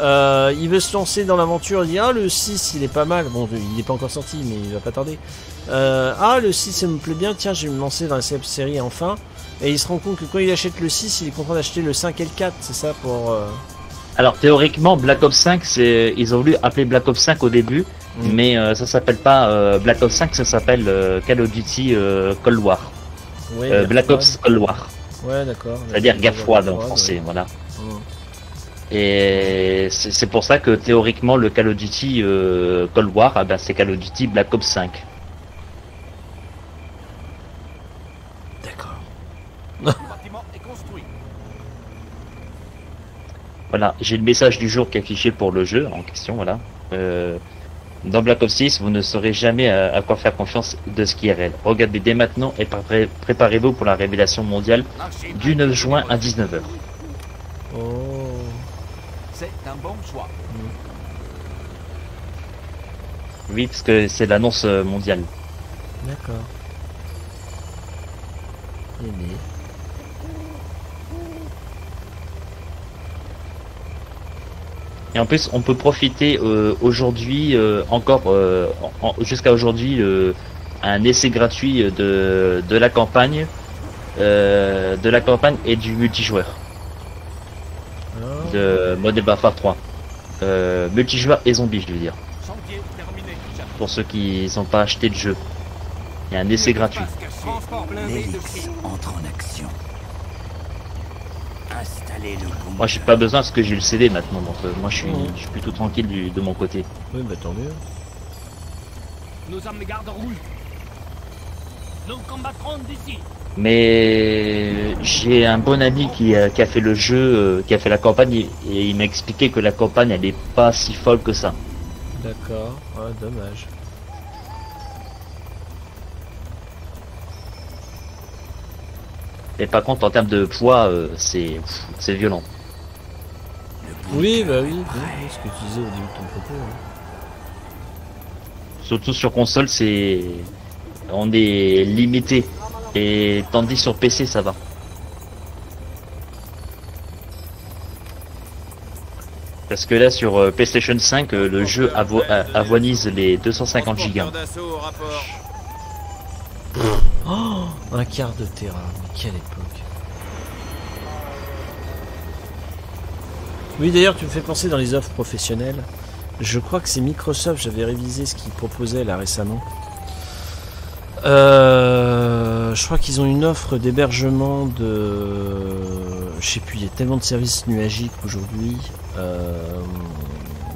euh, il veut se lancer dans l'aventure, il dit ah le 6 il est pas mal, bon il n'est pas encore sorti mais il va pas tarder. Euh, ah le 6 ça me plaît bien, tiens je vais me lancer dans la série enfin. Et il se rend compte que quand il achète le 6, il est content d'acheter le 5 et le 4, c'est ça pour... euh, Alors théoriquement, Black Ops 5, c'est ils ont voulu appeler Black Ops 5 au début, Mm. mais euh, ça s'appelle pas euh, Black Ops 5, ça s'appelle euh, Call of Duty Cold War. Black froide. Ops Cold War, Ouais, d'accord. c'est-à-dire guerre froide en ouais. français, voilà. Mm. Et c'est pour ça que théoriquement le Call of Duty Cold War, ah ben, c'est Call of Duty Black Ops 5. D'accord. Voilà, j'ai le message du jour qui est affiché pour le jeu en question, voilà. Euh, dans Black Ops 6, vous ne saurez jamais à, à quoi faire confiance de ce qui est réel. Regardez dès maintenant et préparez- préparez-vous pour la révélation mondiale du 9 juin à 19h. Oh. C'est un bon choix. Oui, parce que c'est l'annonce euh, mondiale. D'accord. Et en plus, on peut profiter euh, aujourd'hui, euh, encore euh, en- jusqu'à aujourd'hui, euh, un essai gratuit de, de la campagne, euh, de la campagne et du multijoueur de Modern Warfare 3. Euh, multijoueur et zombies, je veux dire. Pour ceux qui n'ont pas acheté de jeu, il y a un essai gratuit. Entre en action. Moi, j'ai pas besoin parce que j'ai le CD maintenant, donc euh, moi, je suis, je suis plutôt tranquille du- de mon côté. Oui, bah tant mieux. Nous sommes les gardes rouges. Nous combattrons d'ici. Mais j'ai un bon ami qui a, qui a fait le jeu, euh, qui a fait la campagne, et, et il m'a expliqué que la campagne, elle est pas si folle que ça. D'accord. Ah, dommage. Et par contre, en termes de poids, euh, c'est violent. Oui, bah oui, oui, oui, ce que tu disais au début de ton propos. hein. Surtout sur console, c'est on est limité. Et tandis sur PC, ça va. Parce que là, sur euh, PlayStation 5, euh, le jeu avo- avoinise les 250 gigas. Oh, un quart de Terra, mais quelle époque. Oui, d'ailleurs, tu me fais penser dans les offres professionnelles. Je crois que c'est Microsoft, j'avais révisé ce qu'ils proposaient là récemment. Euh, je crois qu'ils ont une offre d'hébergement de. Je sais plus, il y a tellement de services nuagiques aujourd'hui. Euh,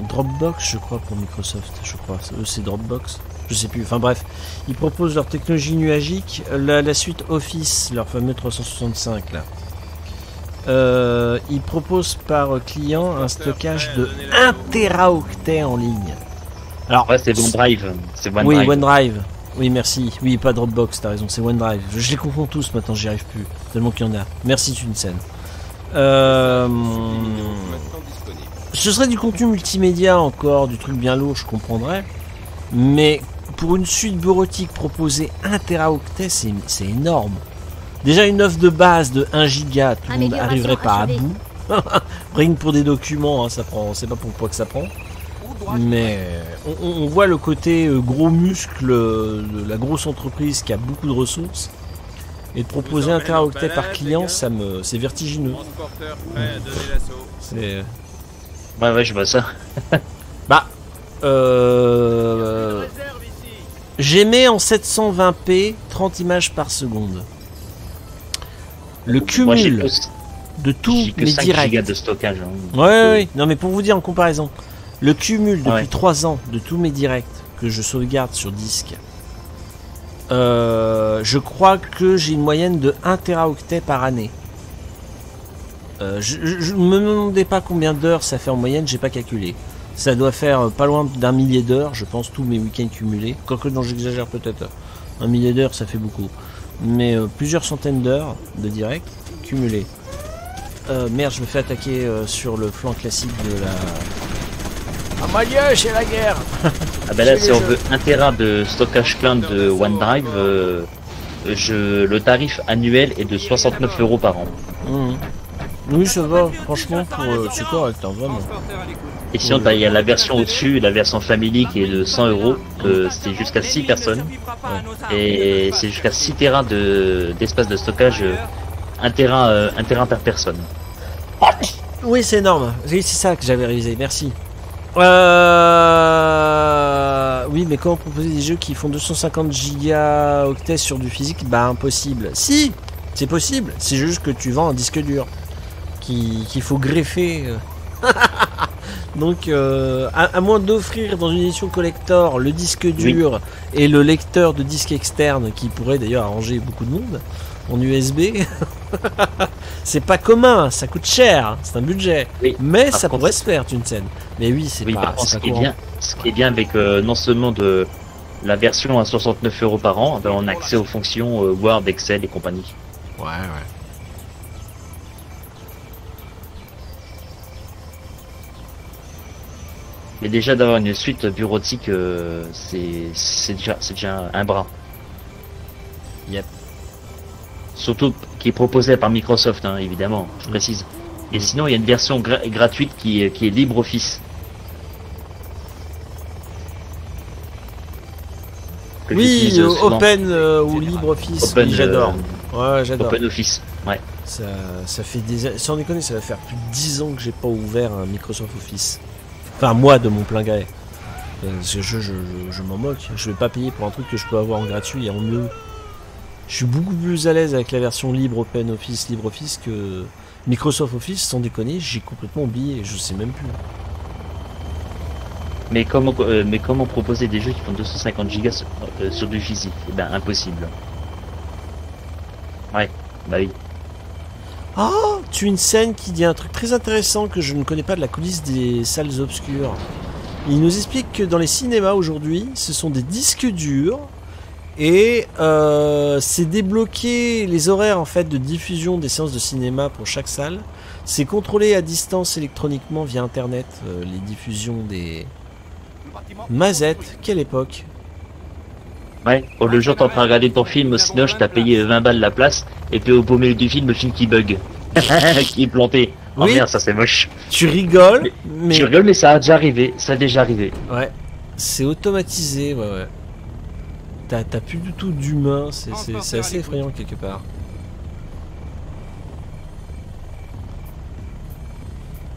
Dropbox, je crois, pour Microsoft, je crois. Eux, c'est Dropbox. Je sais plus. Enfin bref, ils proposent leur technologie nuagique, la, la suite Office, leur fameux 365 là. Euh, ils proposent par client un stockage de 1 teraoctet en ligne. Alors, Ouais, c'est OneDrive. C'est OneDrive. oui, OneDrive. Oui, merci. Oui, pas Dropbox, t'as raison, c'est OneDrive. Je, je les confonds tous maintenant, j'y arrive plus. Tellement qu'il y en a. Merci, Tunsen. Euh, ce serait du contenu multimédia encore, du truc bien lourd, je comprendrais. Mais pour une suite bureautique proposer 1 teraoctet, c'est c'est énorme. Déjà une offre de base de 1 giga, tout le monde Amélioration arriverait pas à bout. Rien que pour des documents, hein, ça prend, c'est pas pour quoi que ça prend. Mais on, on- on voit le côté euh, gros muscle euh, de la grosse entreprise qui a beaucoup de ressources. Et de proposer un teraoctet par client, ça me, c'est vertigineux. C'est Ouais, ouais, je vois ça. Bah, euh, J'aimais en 720p 30 images par seconde. Le Moi, cumul que, de tous que mes 5 gigas directs. de stockage. hein. Ouais, ouais, ouais. Non, mais pour vous dire en comparaison, le cumul depuis Ouais. 3 ans de tous mes directs que je sauvegarde sur disque, euh, je crois que j'ai une moyenne de 1 teraoctet par année. Euh, je, je me demandais pas combien d'heures ça fait en moyenne, j'ai pas calculé. Ça doit faire pas loin d'un millier d'heures, je pense, tous mes week-ends cumulés. Quoique, non, j'exagère peut-être. Un millier d'heures, ça fait beaucoup. Mais euh, plusieurs centaines d'heures de direct cumulés. Euh, merde, je me fais attaquer euh, sur le flanc classique de la. Ma gueule, c'est la guerre. Ah bah là, Chez si on jeux. veut 1 Tera de stockage cloud de OneDrive, euh, je, le tarif annuel est de 69 euros par an. Mhm. Oui, ça va, franchement, pour, euh, c'est correct, hein, vraiment. Et sinon, t'as- il y a la version au-dessus, la version family qui est de 100 euros. C'est jusqu'à 6 personnes. Et c'est jusqu'à 6 Tera de- d'espace de, stockage, euh, 1 Tera, euh, 1 Tera par personne. Oui, c'est énorme. Oui, c'est ça que j'avais révisé. Merci. Euh... Oui, mais comment proposer des jeux qui font 250 gigaoctets sur du physique? Bah, impossible. Si, c'est possible. C'est juste que tu vends un disque dur qui- qu'il faut greffer. Donc, euh, à, à moins d'offrir dans une édition collector le disque dur et le lecteur de disque externe, qui pourrait d'ailleurs arranger beaucoup de monde en USB, c'est pas commun, ça coûte cher, hein, c'est un budget. Oui. Mais Par ça contre, pourrait se faire, une scène. Mais oui, c'est Oui, pas, par contre, c'est ce pas qui est bien, ce qui est bien avec euh, non seulement de la version à 69 euros par an, ben, on a accès aux fonctions euh, Word, Excel et compagnie. Ouais, ouais. Mais déjà d'avoir une suite bureautique, euh, c'est déjà, déjà un bras. Yep. Surtout qui est proposé par Microsoft, hein, évidemment, je précise. Et sinon, il y a une version gra- gratuite qui est, qui est Oui, j'utilise euh, souvent. Open euh, ou LibreOffice, oui, j'adore. euh, Ouais, j'adore. Open Office, ouais. Ça, ça fait des sans déconner, ça va faire plus de 10 ans que j'ai pas ouvert un Microsoft Office. Enfin, moi, de mon plein gré. Euh, Je, je, je, je m'en moque. Je vais pas payer pour un truc que je peux avoir en gratuit et en mieux. Je suis beaucoup plus à l'aise avec la version libre Open Office, LibreOffice que Microsoft Office, sans déconner, j'ai complètement oublié, je sais même plus. Mais comment, euh, mais comment proposer des jeux qui font 250 gigas sur, euh, sur du physique? Eh ben, impossible. Ouais, bah oui. Ah, tu une scène qui dit un truc très intéressant que je ne connais pas de la coulisse des salles obscures. Il nous explique que dans les cinémas aujourd'hui, ce sont des disques durs et euh, c'est débloquer les horaires en fait de diffusion des séances de cinéma pour chaque salle. C'est contrôlé à distance électroniquement via internet euh, les diffusions des mazettes. Quelle époque? Ouais, oh, le jour t'es en train de regarder ton film au Cinoche, t'as payé 20 balles la place, et puis au beau milieu du film, le film qui bug. qui est planté. Oh Oui. merde, ça c'est moche. Tu rigoles, mais Je rigole, mais ça a déjà arrivé, ça a déjà arrivé. Ouais, c'est automatisé, ouais, ouais. T'as t'as plus du tout d'humain, c'est- c'est c'est assez effrayant quelque part.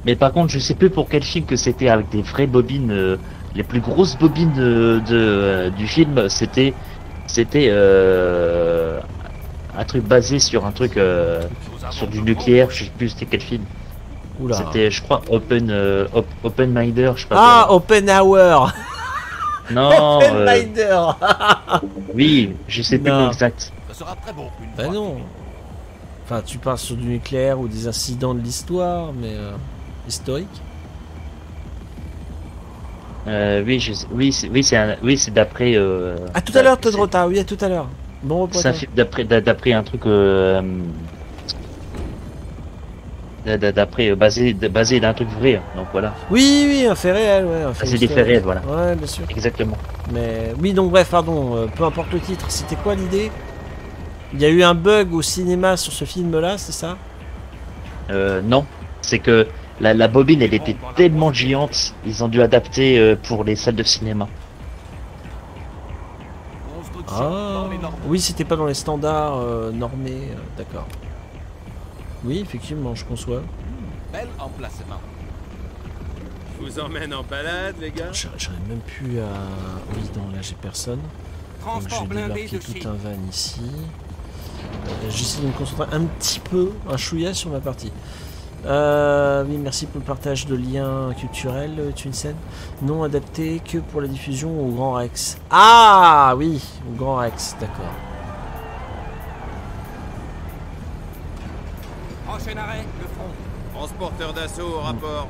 Mais par contre, je sais plus pour quel film que c'était avec des vraies bobines, euh, les plus grosses bobines de, de, euh, du film, c'était c'était euh, un truc basé sur un truc euh, sur du nucléaire, je sais plus c'était quel film. Oula. C'était, je crois, Open euh, Op- Open Minder, je sais pas. Ah, quoi. Open Hour non, Open euh, Minder oui, je sais plus exact. Ce sera très beau. Une Bah fois. non Enfin, tu parles sur du nucléaire ou des incidents de l'histoire, mais euh, historique Euh, oui, je sais- oui, c'est, oui, c'est, un- oui, c'est d'après. Euh, À tout à l'heure, Todrota, oui, à tout à l'heure. Bon C'est un film d'après d'a- d'après un truc euh, d'après euh, basé basé d'un truc vrai donc voilà Oui, oui, un fait réel, ouais. Un fait des faits réels, voilà. Ouais, bien sûr. exactement Mais oui, donc bref, pardon, euh, peu importe le titre, c'était quoi l'idée? Il y a eu un bug au cinéma sur ce film-là, c'est ça? Euh, non c'est que la, la bobine elle était tellement géante ils ont dû adapter euh, pour les salles de cinéma Ah, oui, c'était pas dans les standards euh, normés, d'accord. Oui, effectivement, je conçois. Bel emplacement. Je vous emmène en balade, les gars J'arrive même plus à. Oui, non, là j'ai personne. Donc je Transport vais blindé débarquer de tout un van ici. Euh, J'essaie de me concentrer un petit peu, un chouïa sur ma partie. Euh, oui, merci pour le partage de liens culturels, euh, Twinsen. Non adapté que pour la diffusion au Grand Rex. Ah oui, au Grand Rex, d'accord. Prochain arrêt, le front. Transporteur d'assaut au rapport.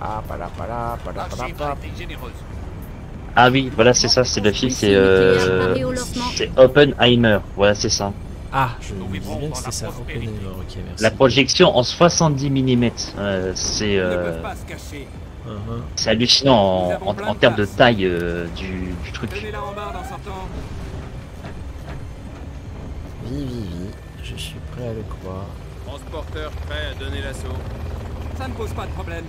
Ah, pas là, pas là, pas là, pas là, pas là. ah oui voilà c'est ça c'est le film c'est euh, c'est Oppenheimer voilà c'est ça Ah, je me Oui, bon, bien que la ça. Oppenheimer, ok, merci. la projection en 70 mm euh, c'est euh. Uh-huh. c'est hallucinant en, en, en termes de taille euh, du, du truc Tenez-la en barre je suis prêt à le croire. Transporteur prêt à donner l'assaut. Ça ne pose pas de problème.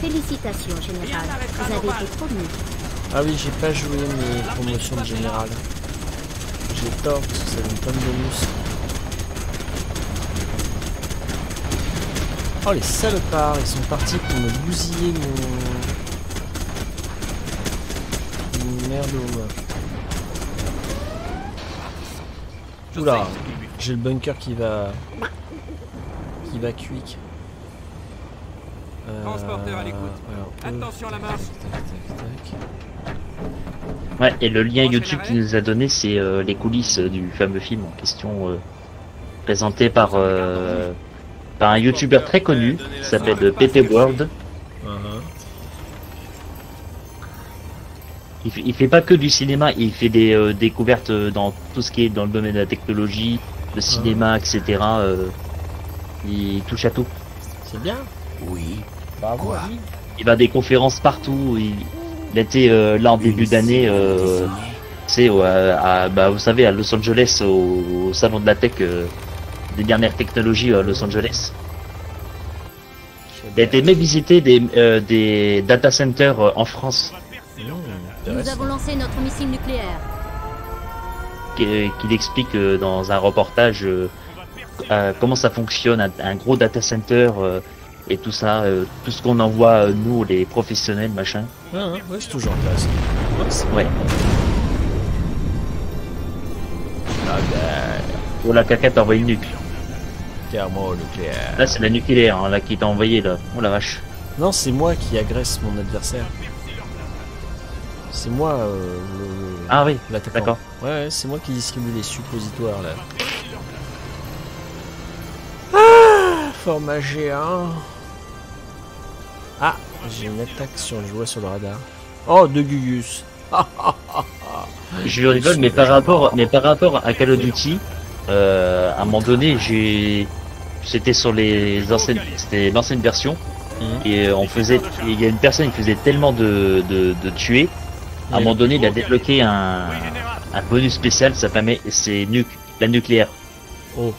Félicitations, général. Vous avez été promu. Ah oui, j'ai pas joué mes promotions de général. J'ai tort parce que ça donne plein de bonus. Oh les salopards, ils sont partis pour me bousiller mon... Merde au Oula, j'ai le bunker qui va... qui va quick. Euh, Transporteur à l'écoute. alors, Attention à la marche. Ouais, et le lien YouTube qu'il nous a donné, c'est euh, les coulisses euh, du fameux film en question, euh, présenté par, euh, par un YouTuber très connu, qui s'appelle PP World. Il, fait- il fait pas que du cinéma, il fait des euh, découvertes euh, dans tout ce qui est dans le domaine de la technologie, le cinéma, etc. euh, il touche à tout. C'est bien. Oui. Bravo. Quoi. Il va à des conférences partout. Il, il était euh, là en début d'année, euh, c'est à, bah, vous savez, à Los Angeles, au, au salon de la tech, euh, des dernières technologies à Los Angeles. Il a été même visiter des, euh, des data centers euh, en France, Nous avons lancé notre missile nucléaire. qui- qu'il explique euh, dans un reportage euh, euh, comment ça fonctionne, un, gros data center euh, et tout ça, euh, tout ce qu'on envoie euh, nous, les professionnels, machin. Ouais, ouais, ouais, c'est toujours intéressant. Ouais, c'est Ouais. Ah ben, Oh la caca t'a envoyé une nuque. carrément nucléaire. Là c'est la nucléaire hein, là qui t'a envoyé là. Oh la vache. Non, c'est moi qui agresse mon adversaire. C'est moi euh, le... Ah oui, d'accord. Ouais, c'est moi qui distribue les suppositoires là. Ah, format G1. Ah, j'ai une attaque sur je vois sur le radar. Oh, de Gugus. Je rigole, mais par rapport, mais par rapport à Call of Duty, euh, à un moment donné, j'ai, c'était sur les anciennes, c'était l'ancienne version, Mhm. et on faisait, il y a une personne qui faisait tellement de, de, de tuer, à un moment donné, il a débloqué un, un bonus spécial, ça permet, c'est la nucléaire. Oh.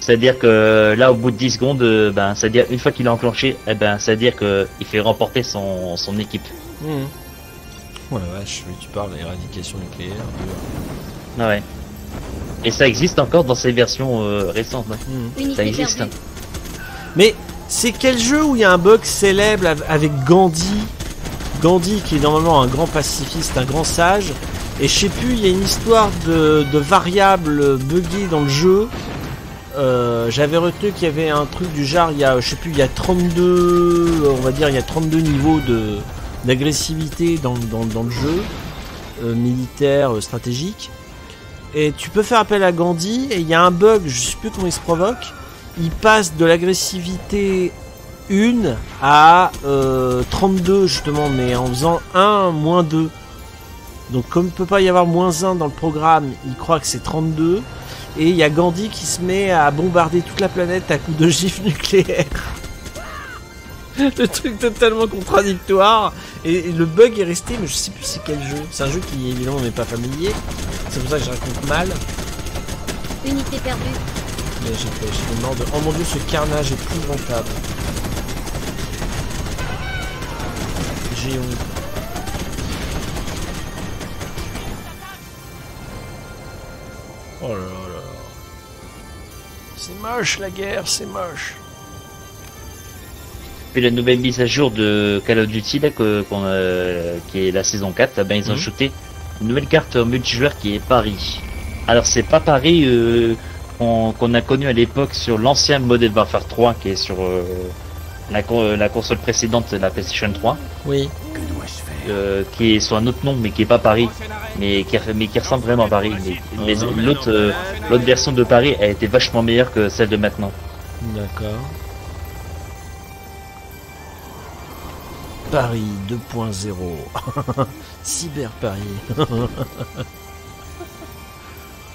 C'est-à-dire que là, au bout de 10 secondes, euh, ben, c'est-à-dire une fois qu'il est enclenché, eh ben, c'est-à-dire que il fait remporter son, son équipe. Oh la vache, oui, tu parles d'éradication nucléaire. Ah ouais. Et ça existe encore dans ces versions euh, récentes. hein. Unité Ça existe. Mais c'est quel jeu où il y a un bug célèbre av- avec Gandhi Gandhi qui est normalement un grand pacifiste, un grand sage. Et je sais plus, il y a une histoire de, variables buggées dans le jeu. Euh, J'avais retenu qu'il y avait un truc du genre, il y a, je sais plus, il y a 32, on va dire, il y a 32 niveaux d'agressivité dans le jeu, euh, militaire, euh, stratégique. Et tu peux faire appel à Gandhi et il y a un bug, je sais plus comment il se provoque il passe de l'agressivité 1 à euh, 32 justement, mais en faisant 1 moins 2. Donc comme il peut pas y avoir moins 1 dans le programme, il croit que c'est 32. Et il y a Gandhi qui se met à bombarder toute la planète à coups de gifs nucléaires. le truc totalement contradictoire. Et, et le bug est resté, mais je sais plus c'est quel jeu. C'est un jeu qui évidemment n'est pas familier. C'est pour ça que je raconte mal. Unité perdue. Mais j'ai fait, j'ai fait mort de... Oh mon dieu, ce carnage est épouvantable. Oh là là là. C'est moche la guerre, c'est moche. Puis la nouvelle mise à jour de Call of Duty là, que, qu'on a- qui est la saison 4, ben, ils ont Mhm. ajouté une nouvelle carte multijoueur qui est Paris. Alors c'est pas Paris euh, qu'on, a connu à l'époque sur l'ancien Modern Warfare 3 qui est sur euh, la, con- la console précédente, la PlayStation 3, Oui. Que dois-je faire euh, qui est sur un autre nom mais qui est pas Paris, mais qui, mais qui ressemble vraiment à Paris. Mais, mais l'autre, euh, l'autre version de Paris a été vachement meilleure que celle de maintenant. D'accord. Paris 2.0. Cyber Paris.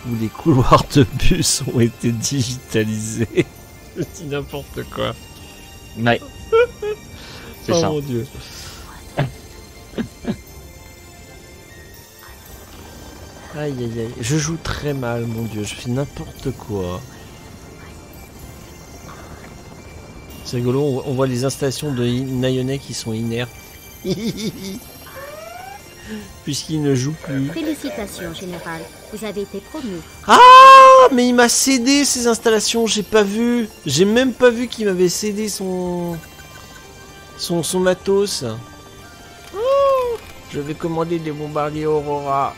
Où les couloirs de bus ont été digitalisés. Je dis n'importe quoi. Ouais. C'est oh ça. mon dieu. Aïe aïe aïe. Je joue très mal, mon dieu. Je fais n'importe quoi. C'est rigolo, on voit- les installations de Nayonais qui sont inertes. Puisqu'il ne joue plus. Félicitations, général. Vous avez été promu. Ah mais il m'a cédé ses installations, j'ai pas vu. J'ai même pas vu qu'il m'avait cédé son... son... son matos. Oh, je vais commander des bombardiers Aurora.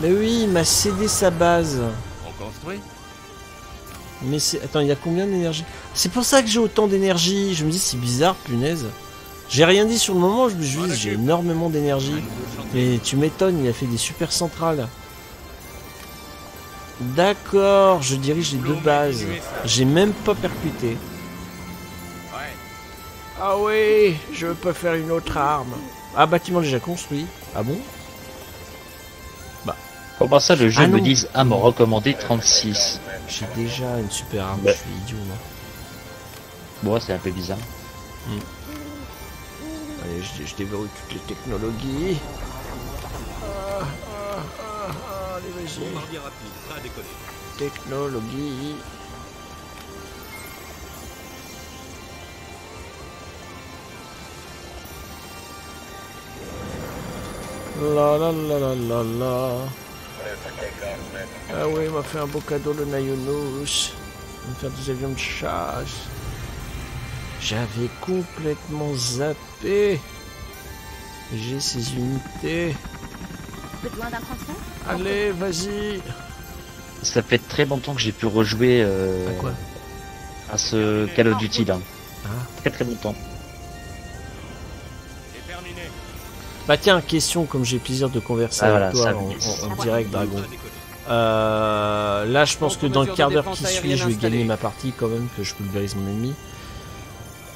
Mais oui, il m'a cédé sa base. On construit Mais c'est... Attends, il y a combien d'énergie? C'est pour ça que j'ai autant d'énergie. Je me dis, c'est bizarre, punaise. J'ai rien dit sur le moment, je me dit, j'ai énormément d'énergie. Mais tu m'étonnes, il a fait des super centrales. D'accord, je dirige les deux bases. J'ai même pas percuté. Ah oui, je peux faire une autre arme. Ah, bâtiment déjà construit. Ah bon? Comment ça, le jeu Ah me dise à me recommander 36 J'ai déjà une super arme, Bah. je suis idiot moi. Bon, c'est un peu bizarre. Allez, je, je déverrouille toutes les technologies. Allez, vas-y. Bombardier rapide, prêt à décoller. Technologie. La la la la la la. Ah oui, il m'a fait un beau cadeau le Nayounous. Il faire des avions de chasse. J'avais complètement zappé. J'ai ces unités. Besoin d'un transfert Allez, vas-y. Ça fait très longtemps que j'ai pu rejouer euh, À quoi à ce Call of Duty là. Ah. Très très longtemps. Bah tiens, question comme j'ai plaisir de converser Ah, avec voilà, toi en, en- en oui. direct, Dragon. Euh, là, je pense que dans le quart d'heure qui suit, je vais gagner ma partie quand même, que je pulvérise mon ennemi.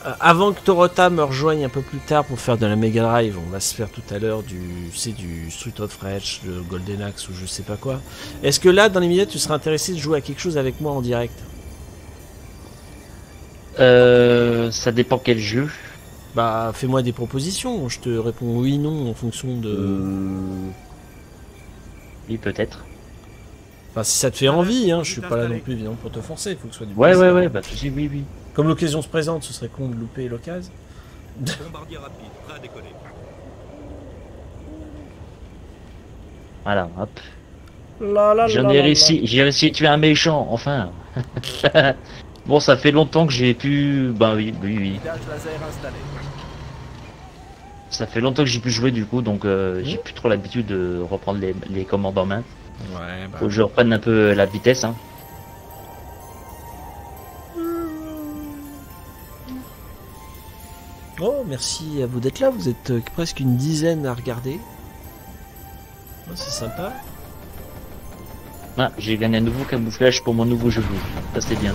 Euh, avant que Torota me rejoigne un peu plus tard pour faire de la Mega Drive, on va se faire tout à l'heure du, c'est du Street of Rage, de Golden Axe ou je sais pas quoi. Est-ce que là, dans les minutes, tu serais intéressé de jouer à quelque chose avec moi en direct? Euh, ça dépend quel jeu. Bah, fais-moi des propositions. Je te réponds oui, non en fonction de. Euh, Oui, peut-être. Enfin, si ça te fait envie, hein, je suis pas là non plus évidemment pour te forcer. Il faut que ce soit du Ouais, plaisir. ouais, ouais, bah, tu dis oui, oui. Comme l'occasion se présente, ce serait con de louper l'occasion. Bombardier rapide, prêt à décoller. Voilà, hop. J'en ai réussi, j'ai réussi à tuer un méchant, enfin. bon, ça fait longtemps que j'ai pu. Ben oui, oui, oui. Guidage laser installé. Ça fait longtemps que j'ai pu jouer du coup, donc euh, j'ai plus trop l'habitude de reprendre les, les commandes en main. Ouais, bah. Faut que je reprenne un peu la vitesse. Hein. Oh, merci à vous d'être là. Vous êtes euh, presque une dizaine à regarder. Oh, c'est sympa. Ah, j'ai gagné un nouveau camouflage pour mon nouveau jeu. Ça c'est bien.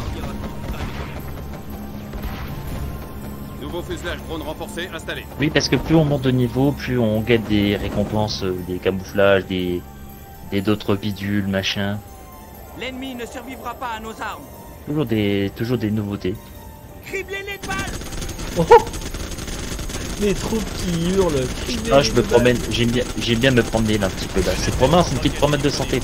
Nouveau fuselage drone renforcé installé. Oui, parce que plus on monte de niveau, plus on gagne des récompenses, euh, des camouflages, des des d'autres bidules, machin. L'ennemi ne survivra pas à nos armes. Toujours des toujours des nouveautés. De balles Oh Les troupes qui hurlent. Ah, je me promène, j'aime bien, j'aime bien me promener là un petit peu là. C'est pour moi, c'est une petite promenade de santé.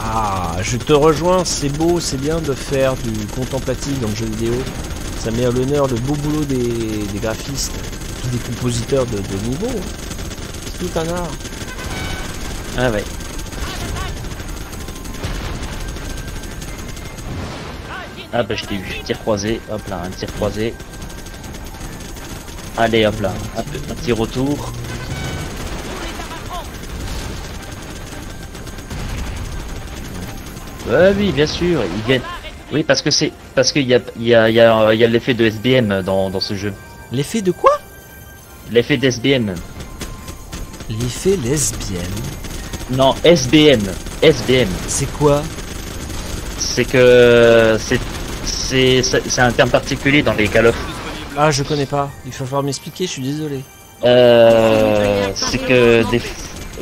Ah, je te rejoins. C'est beau, c'est bien de faire du contemplatif dans le jeu vidéo. Ça met à l'honneur le beau boulot des, des graphistes, des compositeurs de, de niveau. C'est tout un art. Ah ouais. Ah bah je t'ai vu, tir croisé, hop là, un tir croisé. Allez hop là, un, petit retour. Ouais oui bien sûr, il gagne. Oui parce que c'est parce qu'il y a il y a il y a, il y a l'effet de SBM dans, dans ce jeu. L'effet de quoi? L'effet d'SBM. L'effet lesbienne. Non, SBM. SBM. C'est quoi? C'est que c'est c'est c'est c'est un terme particulier dans les Call of. Ah, je connais pas. Il va falloir m'expliquer, je suis désolé. Euh, c'est que des,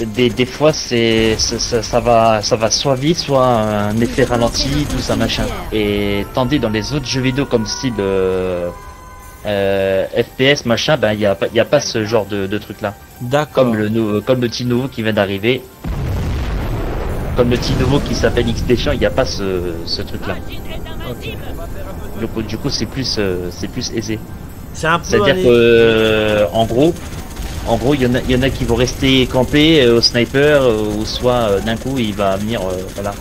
des, des fois c'est ça, va ça va soit vite soit un effet ralenti tout ça machin et tandis dans les autres jeux vidéo comme style euh, euh, FPS machin ben il y a pas y a pas ce genre de, de truc là D'accord. comme le comme le petit nouveau qui vient d'arriver comme le petit nouveau qui s'appelle X Deschamps il y a pas ce, ce truc là. Du coup du coup c'est plus euh, c'est plus aisé C'est un peu. C'est-à-dire que, euh, en gros, en gros, il y en a, y en a qui vont rester camper euh, au sniper, ou soit d'un coup il va venir, voilà.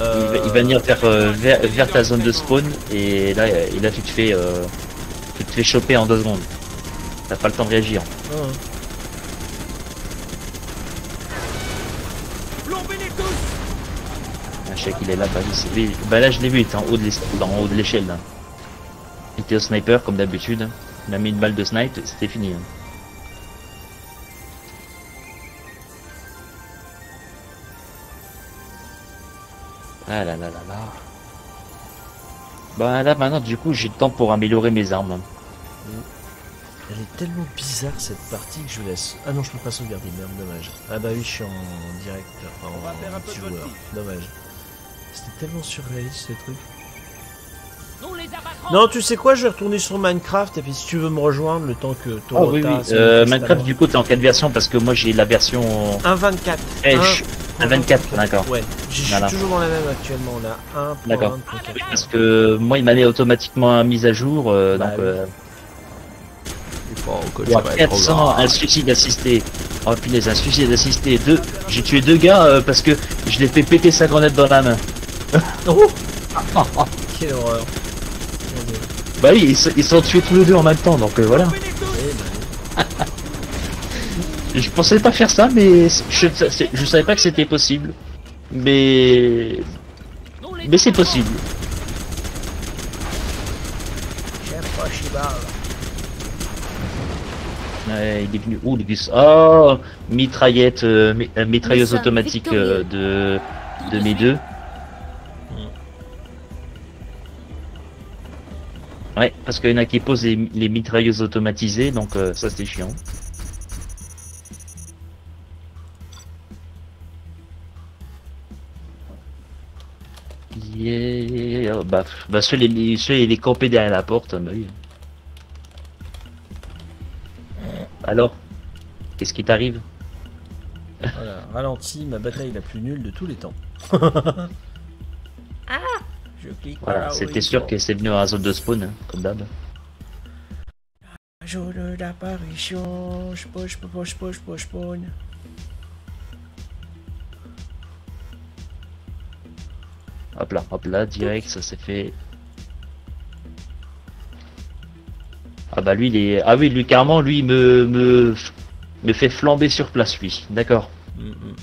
Il, va, il va venir vers, vers, vers ta zone de spawn et là, et là tu te fais euh, tu te fais choper en deux secondes. T'as pas le temps de réagir. Ah. Ah, je sais qu'il est là, bah, oui, c'est lui. Bah là je l'ai vu, il était en haut de l'es- en haut de l'échelle là. Il était au sniper comme d'habitude. Il a mis une balle de snipe, c'était fini. hein. Ah là là là là. Bah là maintenant du coup j'ai le temps pour améliorer mes armes. Elle est tellement bizarre cette partie que je laisse. Ah non, je peux pas sauvegarder, merde, dommage. Ah bah oui, je suis en direct, enfin, en multijoueur. voltige. Dommage. C'était tellement surréaliste les abattrons Non, tu sais quoi, je vais retourner sur Minecraft et puis si tu veux me rejoindre le temps que Oh oui oui. Euh, Minecraft du coup t'es en quelle version? Parce que moi j'ai la version 1.24. fraîche. Un 24, d'accord. Ouais, je suis Voilà. toujours dans la même actuellement, là. 1.1.4. D'accord. Parce que moi il m'a mis automatiquement mise à jour euh, Bah donc oui. euh, Oh, que Ouah, 400, un suicide assisté. Oh punaise, un suicide assisté. Deux, j'ai tué deux gars euh, parce que je l'ai fait péter sa grenade dans la main. Oh Quelle horreur. Bah oui, ils se- ils sont tués tous les deux en même temps, donc euh, voilà. je pensais pas faire ça, mais je, savais pas que c'était possible. Mais mais c'est possible. Ouais, il est venu. Oh, il est Oh, mitraillette, euh, euh, mitrailleuse automatique euh, de de mes deux. Ouais, parce qu'il y en a qui posent les, les mitrailleuses automatisées, donc euh, ça c'est chiant. Yeah. Bah, bah celui, il- celui il est campé derrière la porte, bah oui. Alors Qu'est-ce qui t'arrive? Voilà, ralenti, ma bataille la plus nulle de tous les temps. Je clique Voilà, c'était sûr que c'est venu à la zone de spawn, hein, comme d'hab. Jour de l'apparition, je push, push, push. Hop là, hop là, direct, ça s'est fait. Ah bah lui, il est... Ah oui, lui, carrément, lui, me, me, me fait flamber sur place, lui. D'accord. Mm, mm.